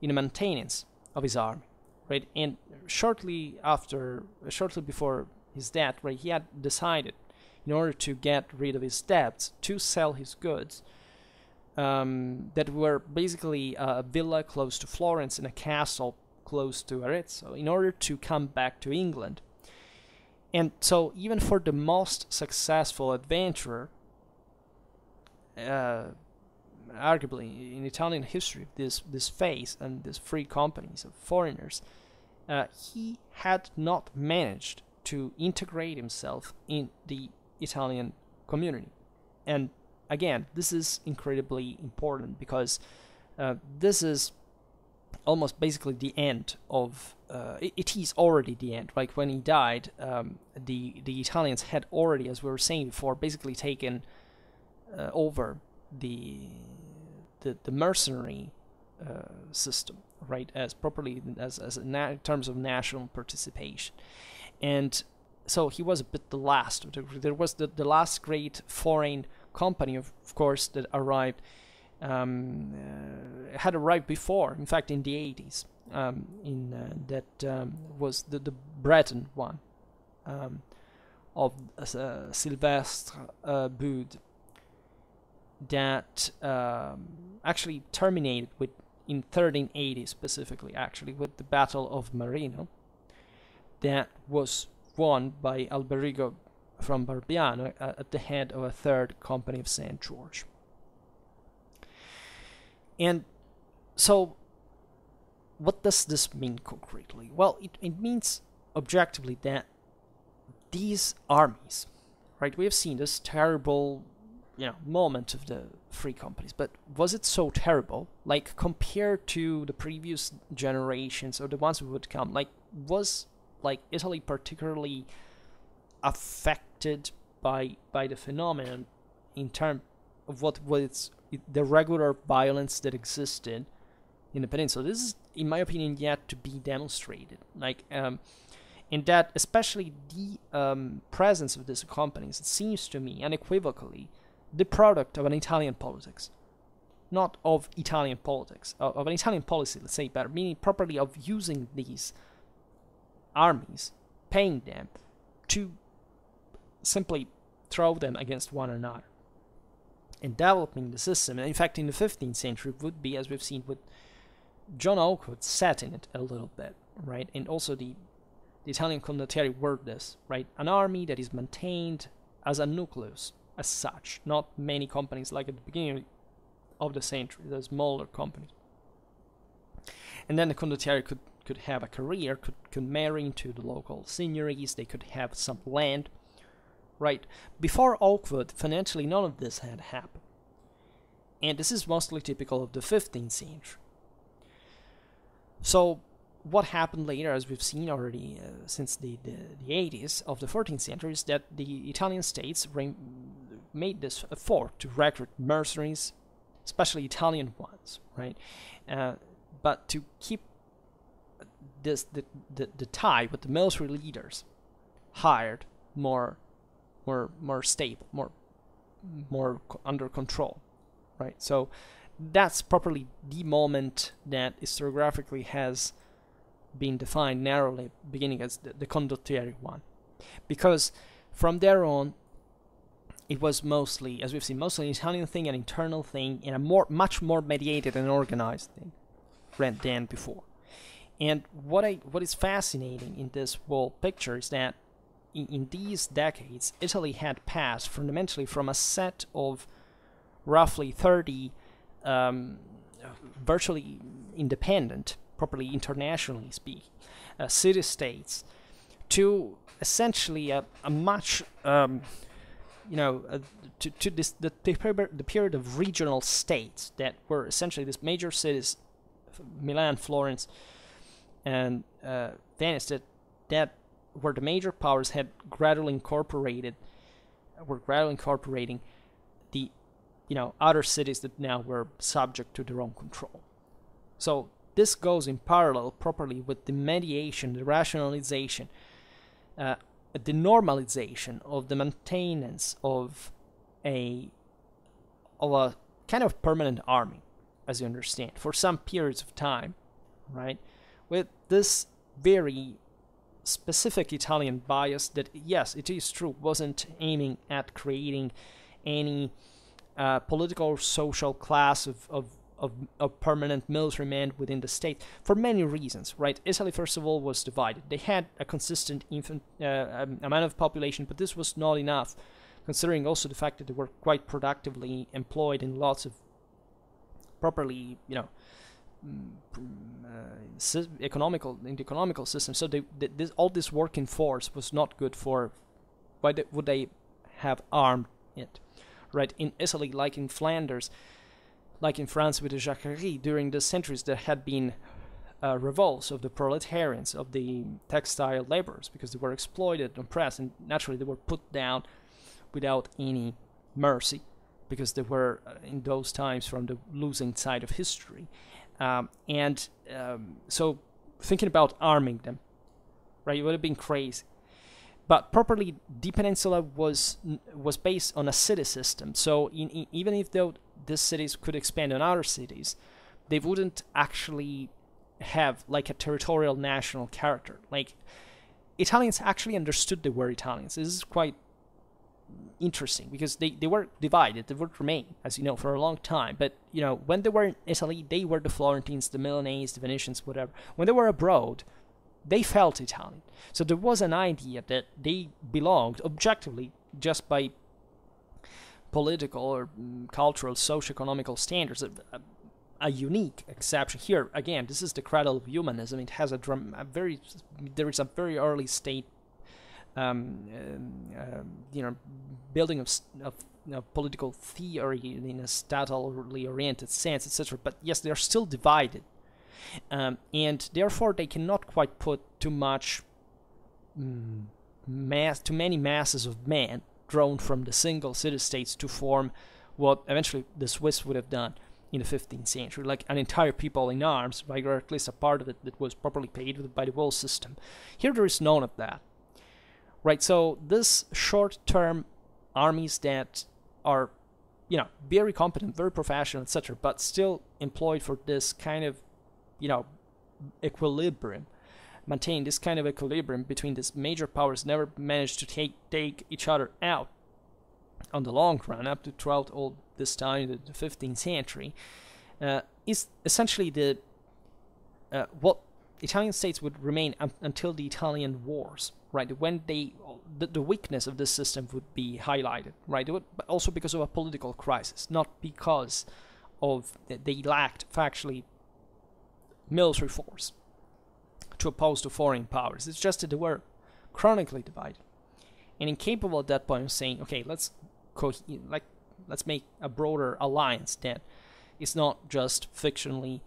in the maintenance of his army, right? And shortly after, shortly before his death, right, he had decided, in order to get rid of his debts, to sell his goods um, that were basically a villa close to Florence and a castle close to Arezzo in order to come back to England. And so, even for the most successful adventurer, uh, arguably in Italian history, this this phase and these free companies of foreigners, uh, he had not managed to integrate himself in the Italian community, and again, this is incredibly important because uh, this is almost basically the end of uh, it, it is already the end like when he died um, the the Italians had already as we were saying before basically taken uh, over the the, the mercenary uh, system right as properly as, as in terms of national participation. And so he was a bit the last there was the, the last great foreign company, of, of course, that arrived um, uh, had arrived before. In fact, in the 80s, um, in uh, that um, was the, the Breton one um, of uh, Sylvestre uh, Bude that um, actually terminated with in 1380 specifically, actually with the Battle of Marino. That was won by Alberigo from Barbiano uh, at the head of a third company of St. George. And so, what does this mean concretely? Well, it, it means objectively that these armies, right, we have seen this terrible you know moment of the free companies but was it so terrible like compared to the previous generations or the ones who would come like was like italy particularly affected by by the phenomenon in terms of what was the regular violence that existed in the peninsula. This is in my opinion, yet to be demonstrated. Like, um, in that, especially the um, presence of these companies, it seems to me unequivocally the product of an Italian politics, not of Italian politics, of, of an Italian policy, let's say better, meaning properly of using these armies, paying them to simply throw them against one another. Developing the system, and in fact, in the 15th century, would be, as we've seen with John Hawkwood, set in it a little bit, right? And also the, the Italian condottieri were this, right? An army that is maintained as a nucleus, as such, not many companies like at the beginning of the century, the smaller companies. And then the condottieri could, could have a career, could, could marry into the local seigneuries, they could have some land, right? Before Hawkwood, financially none of this had happened. And this is mostly typical of the 15th century. So, what happened later, as we've seen already uh, since the, the, the, 80s of the 14th century, is that the Italian states made this effort to recruit mercenaries, especially Italian ones, right? Uh, but to keep this the, the, the tie with the military leaders hired more more more stable, more more under control, right? So that's properly the moment that historiographically has been defined narrowly, beginning as the, the condottieri one, because from there on, it was mostly, as we've seen, mostly an Italian thing, an internal thing, and a more, much more mediated and organized thing than before. And what I, what is fascinating in this whole picture is that in, these decades, Italy had passed fundamentally from a set of roughly 30 um, virtually independent, properly internationally speaking, uh, city states, to essentially a, a much, um, you know, uh, to, to this the, the period of regional states that were essentially these major cities, Milan, Florence, and uh, Venice, that, that where the major powers had gradually incorporated, were gradually incorporating the you know, other cities that now were subject to their own control. So this goes in parallel properly with the mediation, the rationalization, uh, the normalization of the maintenance of a of a kind of permanent army, as you understand, for some periods of time, right? With this very specific Italian bias that, yes, it is true, wasn't aiming at creating any uh, political or social class of, of, of, of, permanent military men within the state for many reasons, right? Italy, first of all, was divided. They had a consistent infant, uh, um, amount of population, but this was not enough, considering also the fact that they were quite productively employed in lots of properly, you know, economical in the economical system. So they, they, this, all this working force was not good for. Why they, would they have armed it? right? In Italy, like in Flanders, like in France with the Jacquerie, during the centuries there had been uh, revolts of the proletarians, of the textile laborers, because they were exploited, oppressed, and naturally they were put down without any mercy, because they were uh, in those times from the losing side of history. Um, and um, so thinking about arming them, right, it would have been crazy. But properly the peninsula was was based on a city system. So in, in, even if though these cities could expand on other cities they wouldn't actually have like a territorial national character. Like italians actually understood they were italians. This is quite interesting because they, they were divided they would remain as you know for a long time but you know when they were in italy they were the florentines the milanese the venetians whatever when they were abroad they felt Italian. So there was an idea that they belonged objectively just by political or mm, cultural, socio-economical standards. A, a, a, unique exception here. Again, this is the cradle of humanism. It has a, a very there is a very early state, um, uh, you know, building of, of you know, political theory in a statally oriented sense, etc. But yes, they are still divided um, and therefore they cannot quite put too much mm, mass, too many masses of men drawn from the single city states to form what eventually the Swiss would have done in the 15th century, like an entire people in arms, or at least a part of it that was properly paid by the whole system. Here there is none of that, right? So this short-term armies that are, you know, very competent, very professional, etc., but still employed for this kind of, you know, equilibrium, maintain this kind of equilibrium between these major powers, never managed to take take each other out on the long run, up to throughout all this time, the, the 15th century, uh, is essentially the uh, what Italian states would remain un- until the Italian wars, right? When they the, the weakness of this system would be highlighted, right? Would, but also because of a political crisis, not because of they lacked factually military force to oppose to foreign powers. It's just that they were chronically divided and incapable at that point of saying, okay, let's co- like let's make a broader alliance that is not just fictionally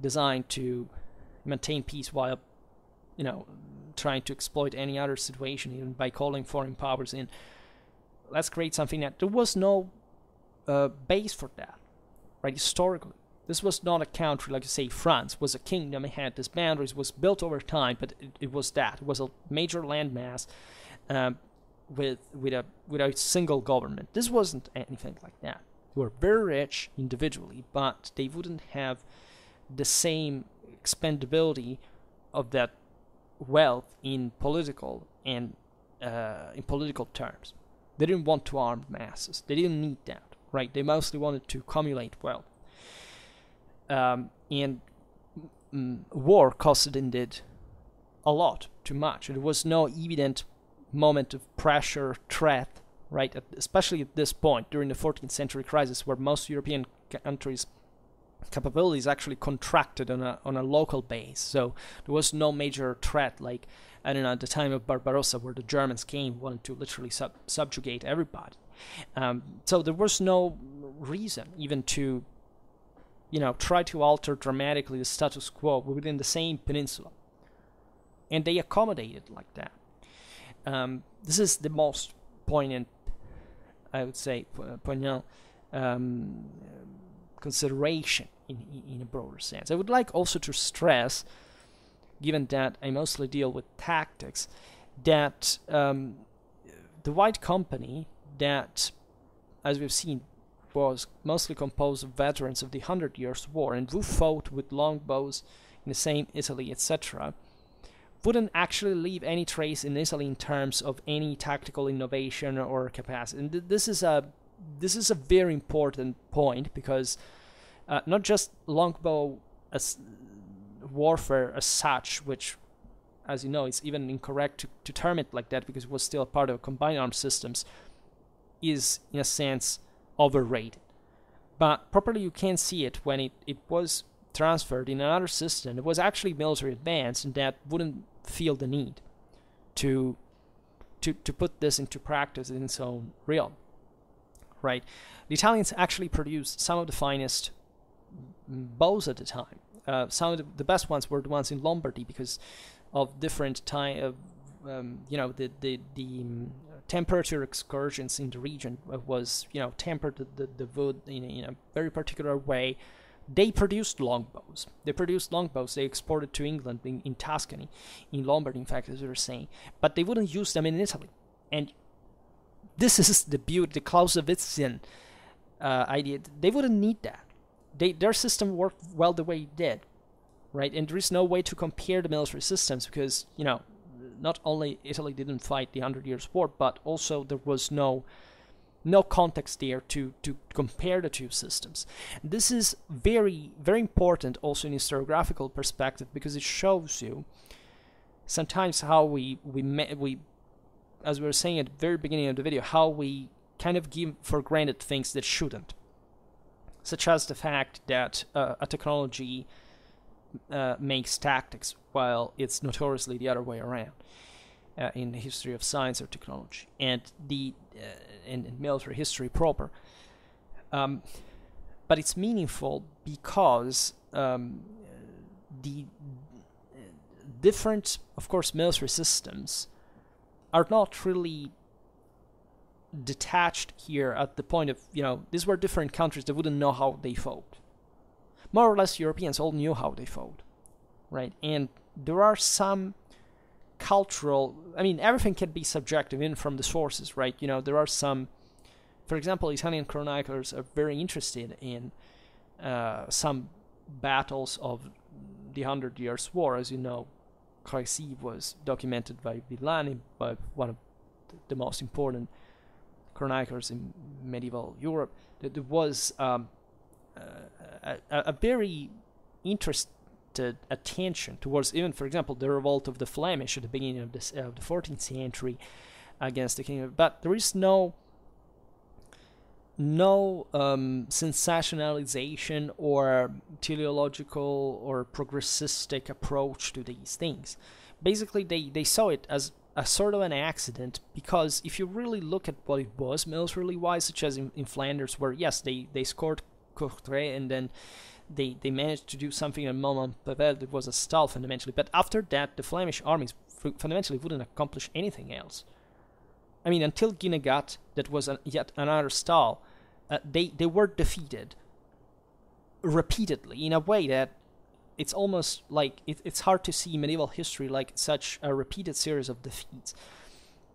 designed to maintain peace while you know trying to exploit any other situation even by calling foreign powers in let's create something that there was no uh, base for that right historically this was not a country like you say france was a kingdom it had its boundaries was built over time but it, it was that it was a major landmass um, with with a with a single government. This wasn't anything like that. They were very rich individually, but they wouldn't have the same expendability of that wealth in political and uh, in political terms. They didn't want to arm masses. They didn't need that, right? They mostly wanted to accumulate wealth. Um, and mm, war costed indeed a lot, too much. There was no evident moment of pressure, threat, right? Especially at this point during the 14th century crisis, where most European countries' capabilities actually contracted on a on a local base. So there was no major threat like I don't know at the time of Barbarossa, where the Germans came wanted to literally sub- subjugate everybody. Um, so there was no reason even to you know try to alter dramatically the status quo within the same peninsula and they accommodated like that um, this is the most poignant, I would say, poignant um, consideration in, in a broader sense. I would like also to stress, given that I mostly deal with tactics, that um, the White Company, that, as we've seen, was mostly composed of veterans of the Hundred Years' War and who fought with longbows in the same Italy, etc wouldn't actually leave any trace in Italy in terms of any tactical innovation or capacity. And th- this is a this is a very important point because uh, not just longbow as warfare as such, which, as you know, it's even incorrect to, to term it like that because it was still a part of combined arms systems, is in a sense overrated. But properly, you can see it when it, it was transferred in another system. It was actually military advance, and that wouldn't feel the need to to to put this into practice in its own realm. Right? The Italians actually produced some of the finest bows at the time. Uh, some of the, the, best ones were the ones in Lombardy because of different time of um, you know the the the um, temperature excursions in the region was you know tempered the, the, the wood in, in a very particular way they produced longbows. They produced longbows. They exported to England in, in Tuscany, in Lombardy, in fact, as we were saying. But they wouldn't use them in Italy. And this is the beauty, the Clausewitzian uh, idea. They wouldn't need that. They, their system worked well the way it did, right? And there is no way to compare the military systems because, you know, not only Italy didn't fight the Hundred Years' War, but also there was no no context there to, to compare the two systems. This is very, very important also in historiographical perspective because it shows you sometimes how we, we, we as we were saying at the very beginning of the video, how we kind of give for granted things that shouldn't. Such as the fact that uh, a technology uh, makes tactics while it's notoriously the other way around uh, in the history of science or technology. And the uh, in, in military history proper. Um, but it's meaningful because um, the different, of course, military systems are not really detached here at the point of, you know, these were different countries that wouldn't know how they fought. more or less Europeans all knew how they fought, right? And there are some cultural. I mean, everything can be subjective in from the sources, right? You know, there are some. For example, Italian chroniclers are very interested in uh, some battles of the Hundred Years' War. As you know, Crécy was documented by Villani, by one of the most important chroniclers in medieval Europe. There was um, a, a, a, very interested attention towards even, for example, the revolt of the Flemish at the beginning of, this, of the 14th century against the king. But there is no no um, sensationalization or teleological or progressistic approach to these things. Basically, they, they saw it as a sort of an accident because if you really look at what it was militarily wise, such as in, in Flanders, where yes, they, they scored Courtrai and then they, they managed to do something in Mont-Monpellier that was a stall fundamentally, but after that, the Flemish armies fundamentally wouldn't accomplish anything else. I mean, until Guinegate, that was yet another stall, uh, they they were defeated repeatedly in a way that it's almost like it, it's hard to see medieval history like such a repeated series of defeats.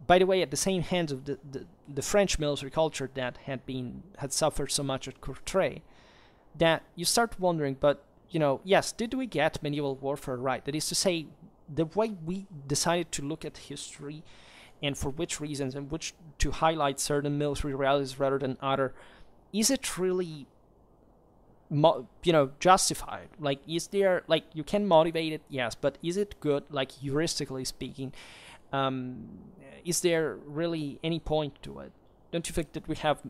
By the way, at the same hands of the, the, the French military culture that had been had suffered so much at Courtrai, that you start wondering, but you know, yes, did we get medieval warfare right? That is to say, the way we decided to look at history and for which reasons and which to highlight certain military realities rather than other is it really mo- you know justified? Like is there like you can motivate it yes but is it good? Like heuristically speaking um, is there really any point to it? Don't you think that we have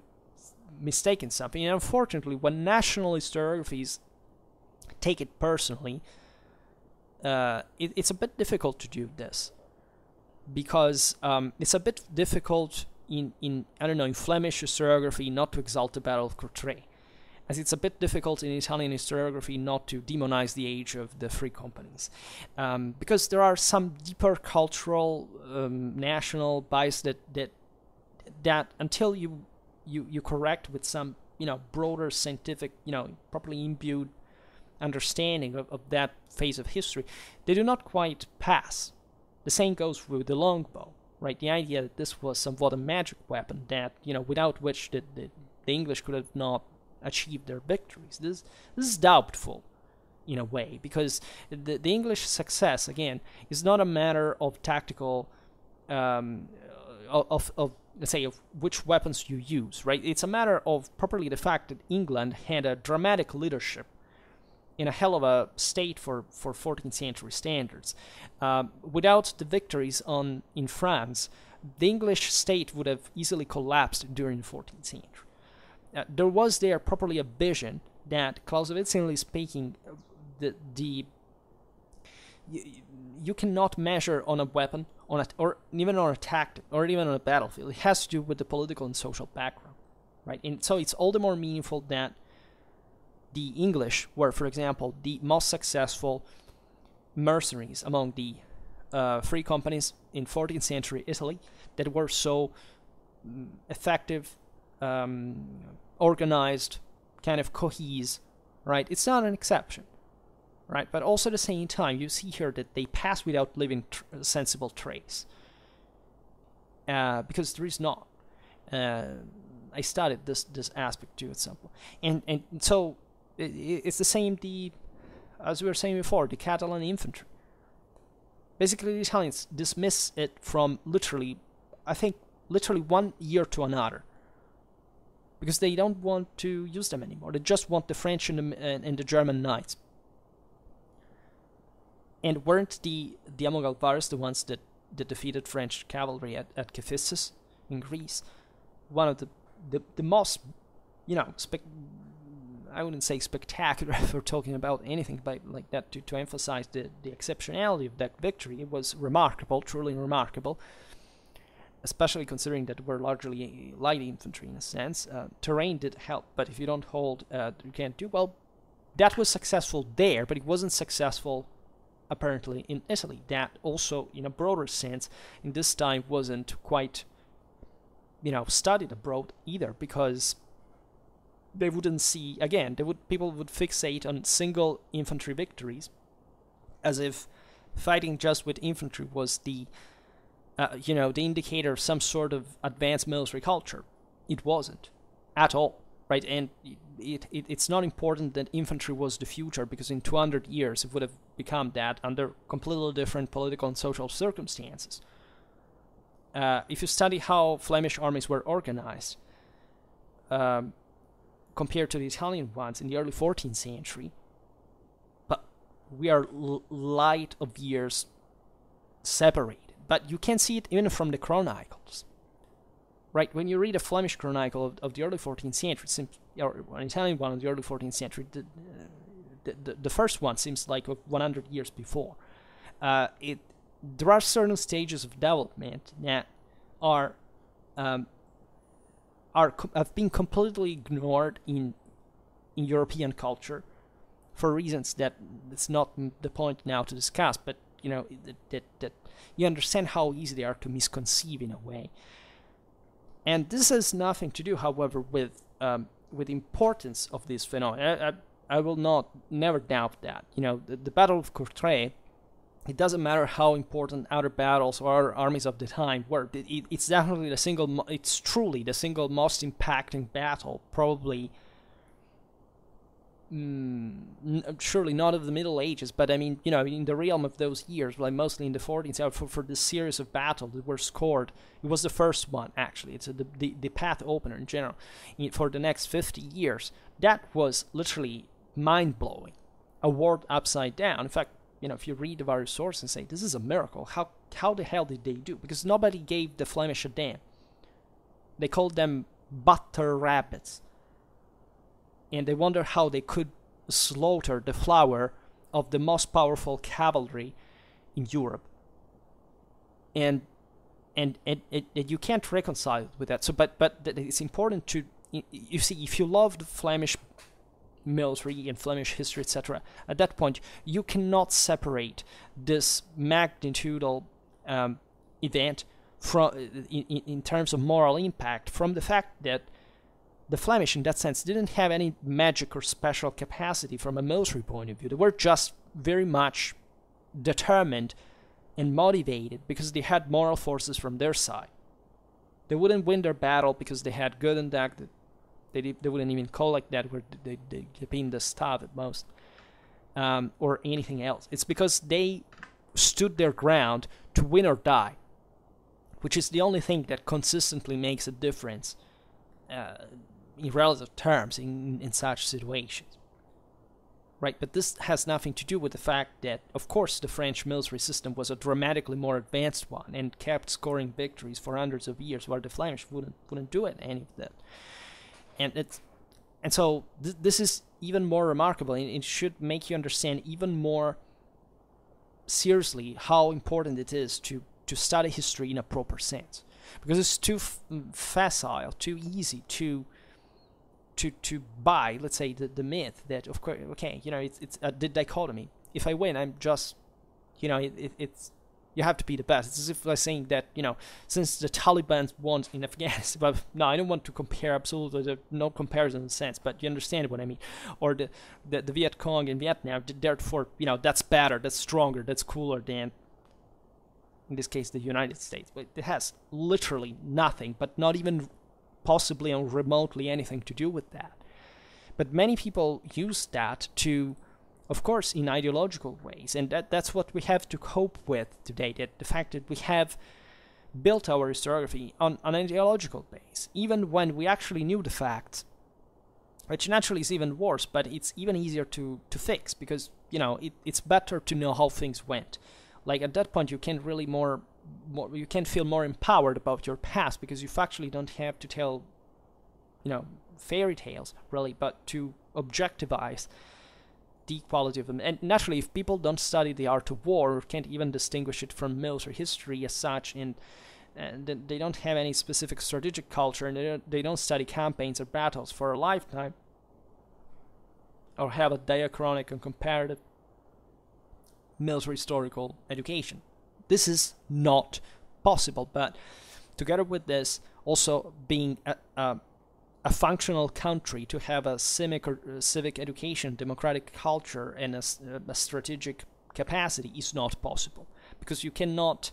mistaken something? And unfortunately when national historiographies take it personally uh, it, it's a bit difficult to do this because um, it's a bit difficult in, in I don't know in Flemish historiography not to exalt the Battle of Courtrai, as it's a bit difficult in Italian historiography not to demonize the age of the free companies, um, because there are some deeper cultural um, national bias that that that until you you you correct with some you know broader scientific you know properly imbued understanding of, of that phase of history, they do not quite pass. The same goes with the longbow right? The idea that this was somewhat a magic weapon that, you know, without which the, the, the English could have not achieved their victories. This, this is doubtful in a way because the, the English success, again, is not a matter of tactical, um, of, of, let's say, of which weapons you use, right? It's a matter of properly the fact that England had a dramatic leadership in a hell of a state for, for 14th century standards. Uh, without the victories on in France, the English state would have easily collapsed during the 14th century. Uh, there was there properly a vision that, Clausewitzingly speaking, the, the you, you cannot measure on a weapon, on a, or even on a tactic, or even on a battlefield. It has to do with the political and social background, right? And so it's all the more meaningful that the English were, for example, the most successful mercenaries among the uh, free companies in 14th century Italy that were so mm, effective, um, organized, kind of cohese, right? It's not an exception, right? But also at the same time, you see here that they pass without leaving tr- sensible trace. Uh, because there is not. Uh, I studied this this aspect too at some point, and and so it, it's the same the as we were saying before the Catalan infantry. Basically, the Italians dismiss it from literally, I think, literally one year to another. Because they don't want to use them anymore. They just want the French and the, and the German knights. And weren't the, the Almogavares the ones that, that defeated French cavalry at, at Kephissus in Greece? One of the, the, the most, you know, I wouldn't say spectacular for talking about anything but like that to, to emphasize the, the exceptionality of that victory. It was remarkable, truly remarkable, especially considering that we're largely light infantry in a sense. Uh, terrain did help, but if you don't hold, uh, you can't do well. That was successful there, but it wasn't successful apparently in Italy. That also, in a broader sense, in this time wasn't quite, you know, studied abroad either because they wouldn't see again. They would people would fixate on single infantry victories, as if fighting just with infantry was the uh, you know the indicator of some sort of advanced military culture. It wasn't at all, right? And it, it, it's not important that infantry was the future because in 200 years it would have become that under completely different political and social circumstances. Uh, if you study how Flemish armies were organized um, compared to the Italian ones in the early 14th century, but we are light of years separated. But you can see it even from the chronicles right? When you read a Flemish chronicle of, of the early 14th century, or an Italian one of the early 14th century, the, the, the, the first one seems like 100 years before. Uh, it there are certain stages of development that are um, are have been completely ignored in in European culture for reasons that it's not the point now to discuss. But you know that that, that you understand how easy they are to misconceive in a way. And this has nothing to do, however, with um, with importance of this phenomenon. I, I, I, will not never doubt that. You know, the, the Battle of Courtrai. It doesn't matter how important other battles or other armies of the time were. It, it, it's definitely the single. It's truly the single most impacting battle, probably mm, surely not of the Middle Ages, but I mean, you know, in the realm of those years, like mostly in the 14th, for, for the series of battles that were scored, it was the first one, actually. It's a, the, the, the path opener in general. For the next 50 years, that was literally mind blowing. A world upside down. In fact, you know, if you read the various sources and say, this is a miracle, how, how the hell did they do? Because nobody gave the Flemish a damn. They called them butter rabbits and they wonder how they could slaughter the flower of the most powerful cavalry in Europe. And and, and, and, and you can't reconcile with that. So, but but it's important to you see if you love the Flemish military and Flemish history, etc. At that point, you cannot separate this magnitudinal um, event from in, in terms of moral impact from the fact that the Flemish, in that sense, didn't have any magic or special capacity from a military point of view. They were just very much determined and motivated because they had moral forces from their side. They wouldn't win their battle because they had good and. They, they wouldn't even call like that, where they, they, pin the staff at most, um, or anything else. It's because they stood their ground to win or die, which is the only thing that consistently makes a difference. Uh, in relative terms in, in such situations. Right, but this has nothing to do with the fact that, of course, the French military system was a dramatically more advanced one and kept scoring victories for hundreds of years, while the Flemish wouldn't wouldn't do it any of that. And it's and so th- this is even more remarkable, and it should make you understand even more seriously how important it is to to study history in a proper sense, because it's too f- mm, facile, too easy, too to to buy, let's say, the, the myth that of course, okay, you know, it's it's a the dichotomy. If I win, I'm just, you know, it, it, it's you have to be the best. It's as if I'm saying that you know, since the Taliban won in Afghanistan, but no, I don't want to compare absolutely. There's no comparison in sense, but you understand what I mean. Or the, the the Viet Cong in Vietnam, therefore, you know, that's better, that's stronger, that's cooler than. In this case, the United States, it has literally nothing, but not even possibly or remotely anything to do with that. But many people use that to, of course, in ideological ways, and that, that's what we have to cope with today. That the fact that we have built our historiography on an ideological base, even when we actually knew the facts, which naturally is even worse, but it's even easier to, to fix because you know it, it's better to know how things went. Like at that point, you can really more more, you can feel more empowered about your past because you factually don't have to tell, you know, fairy tales really, but to objectivize the quality of them. And naturally, if people don't study the art of war, can't even distinguish it from military history as such, and and they don't have any specific strategic culture, and they don't, they don't study campaigns or battles for a lifetime, or have a diachronic and comparative military historical education. This is not possible. But together with this, also being a, a, a functional country to have a civic, uh, civic education, democratic culture, and a, a strategic capacity is not possible because you cannot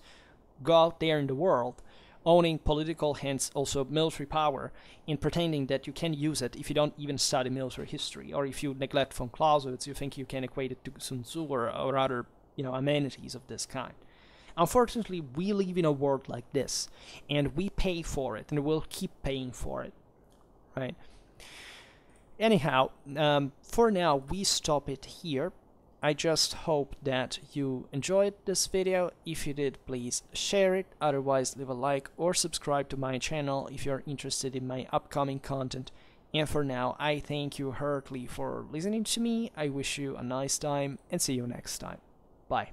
go out there in the world owning political, hence also military power, in pretending that you can use it if you don't even study military history, or if you neglect von Clausewitz, you think you can equate it to Sun Tzu or, or other, you know, amenities of this kind. Unfortunately, we live in a world like this, and we pay for it, and we'll keep paying for it, right? Anyhow, um, for now, we stop it here. I just hope that you enjoyed this video. If you did, please share it. Otherwise, leave a like or subscribe to my channel if you're interested in my upcoming content. And for now, I thank you heartily for listening to me. I wish you a nice time and see you next time. Bye.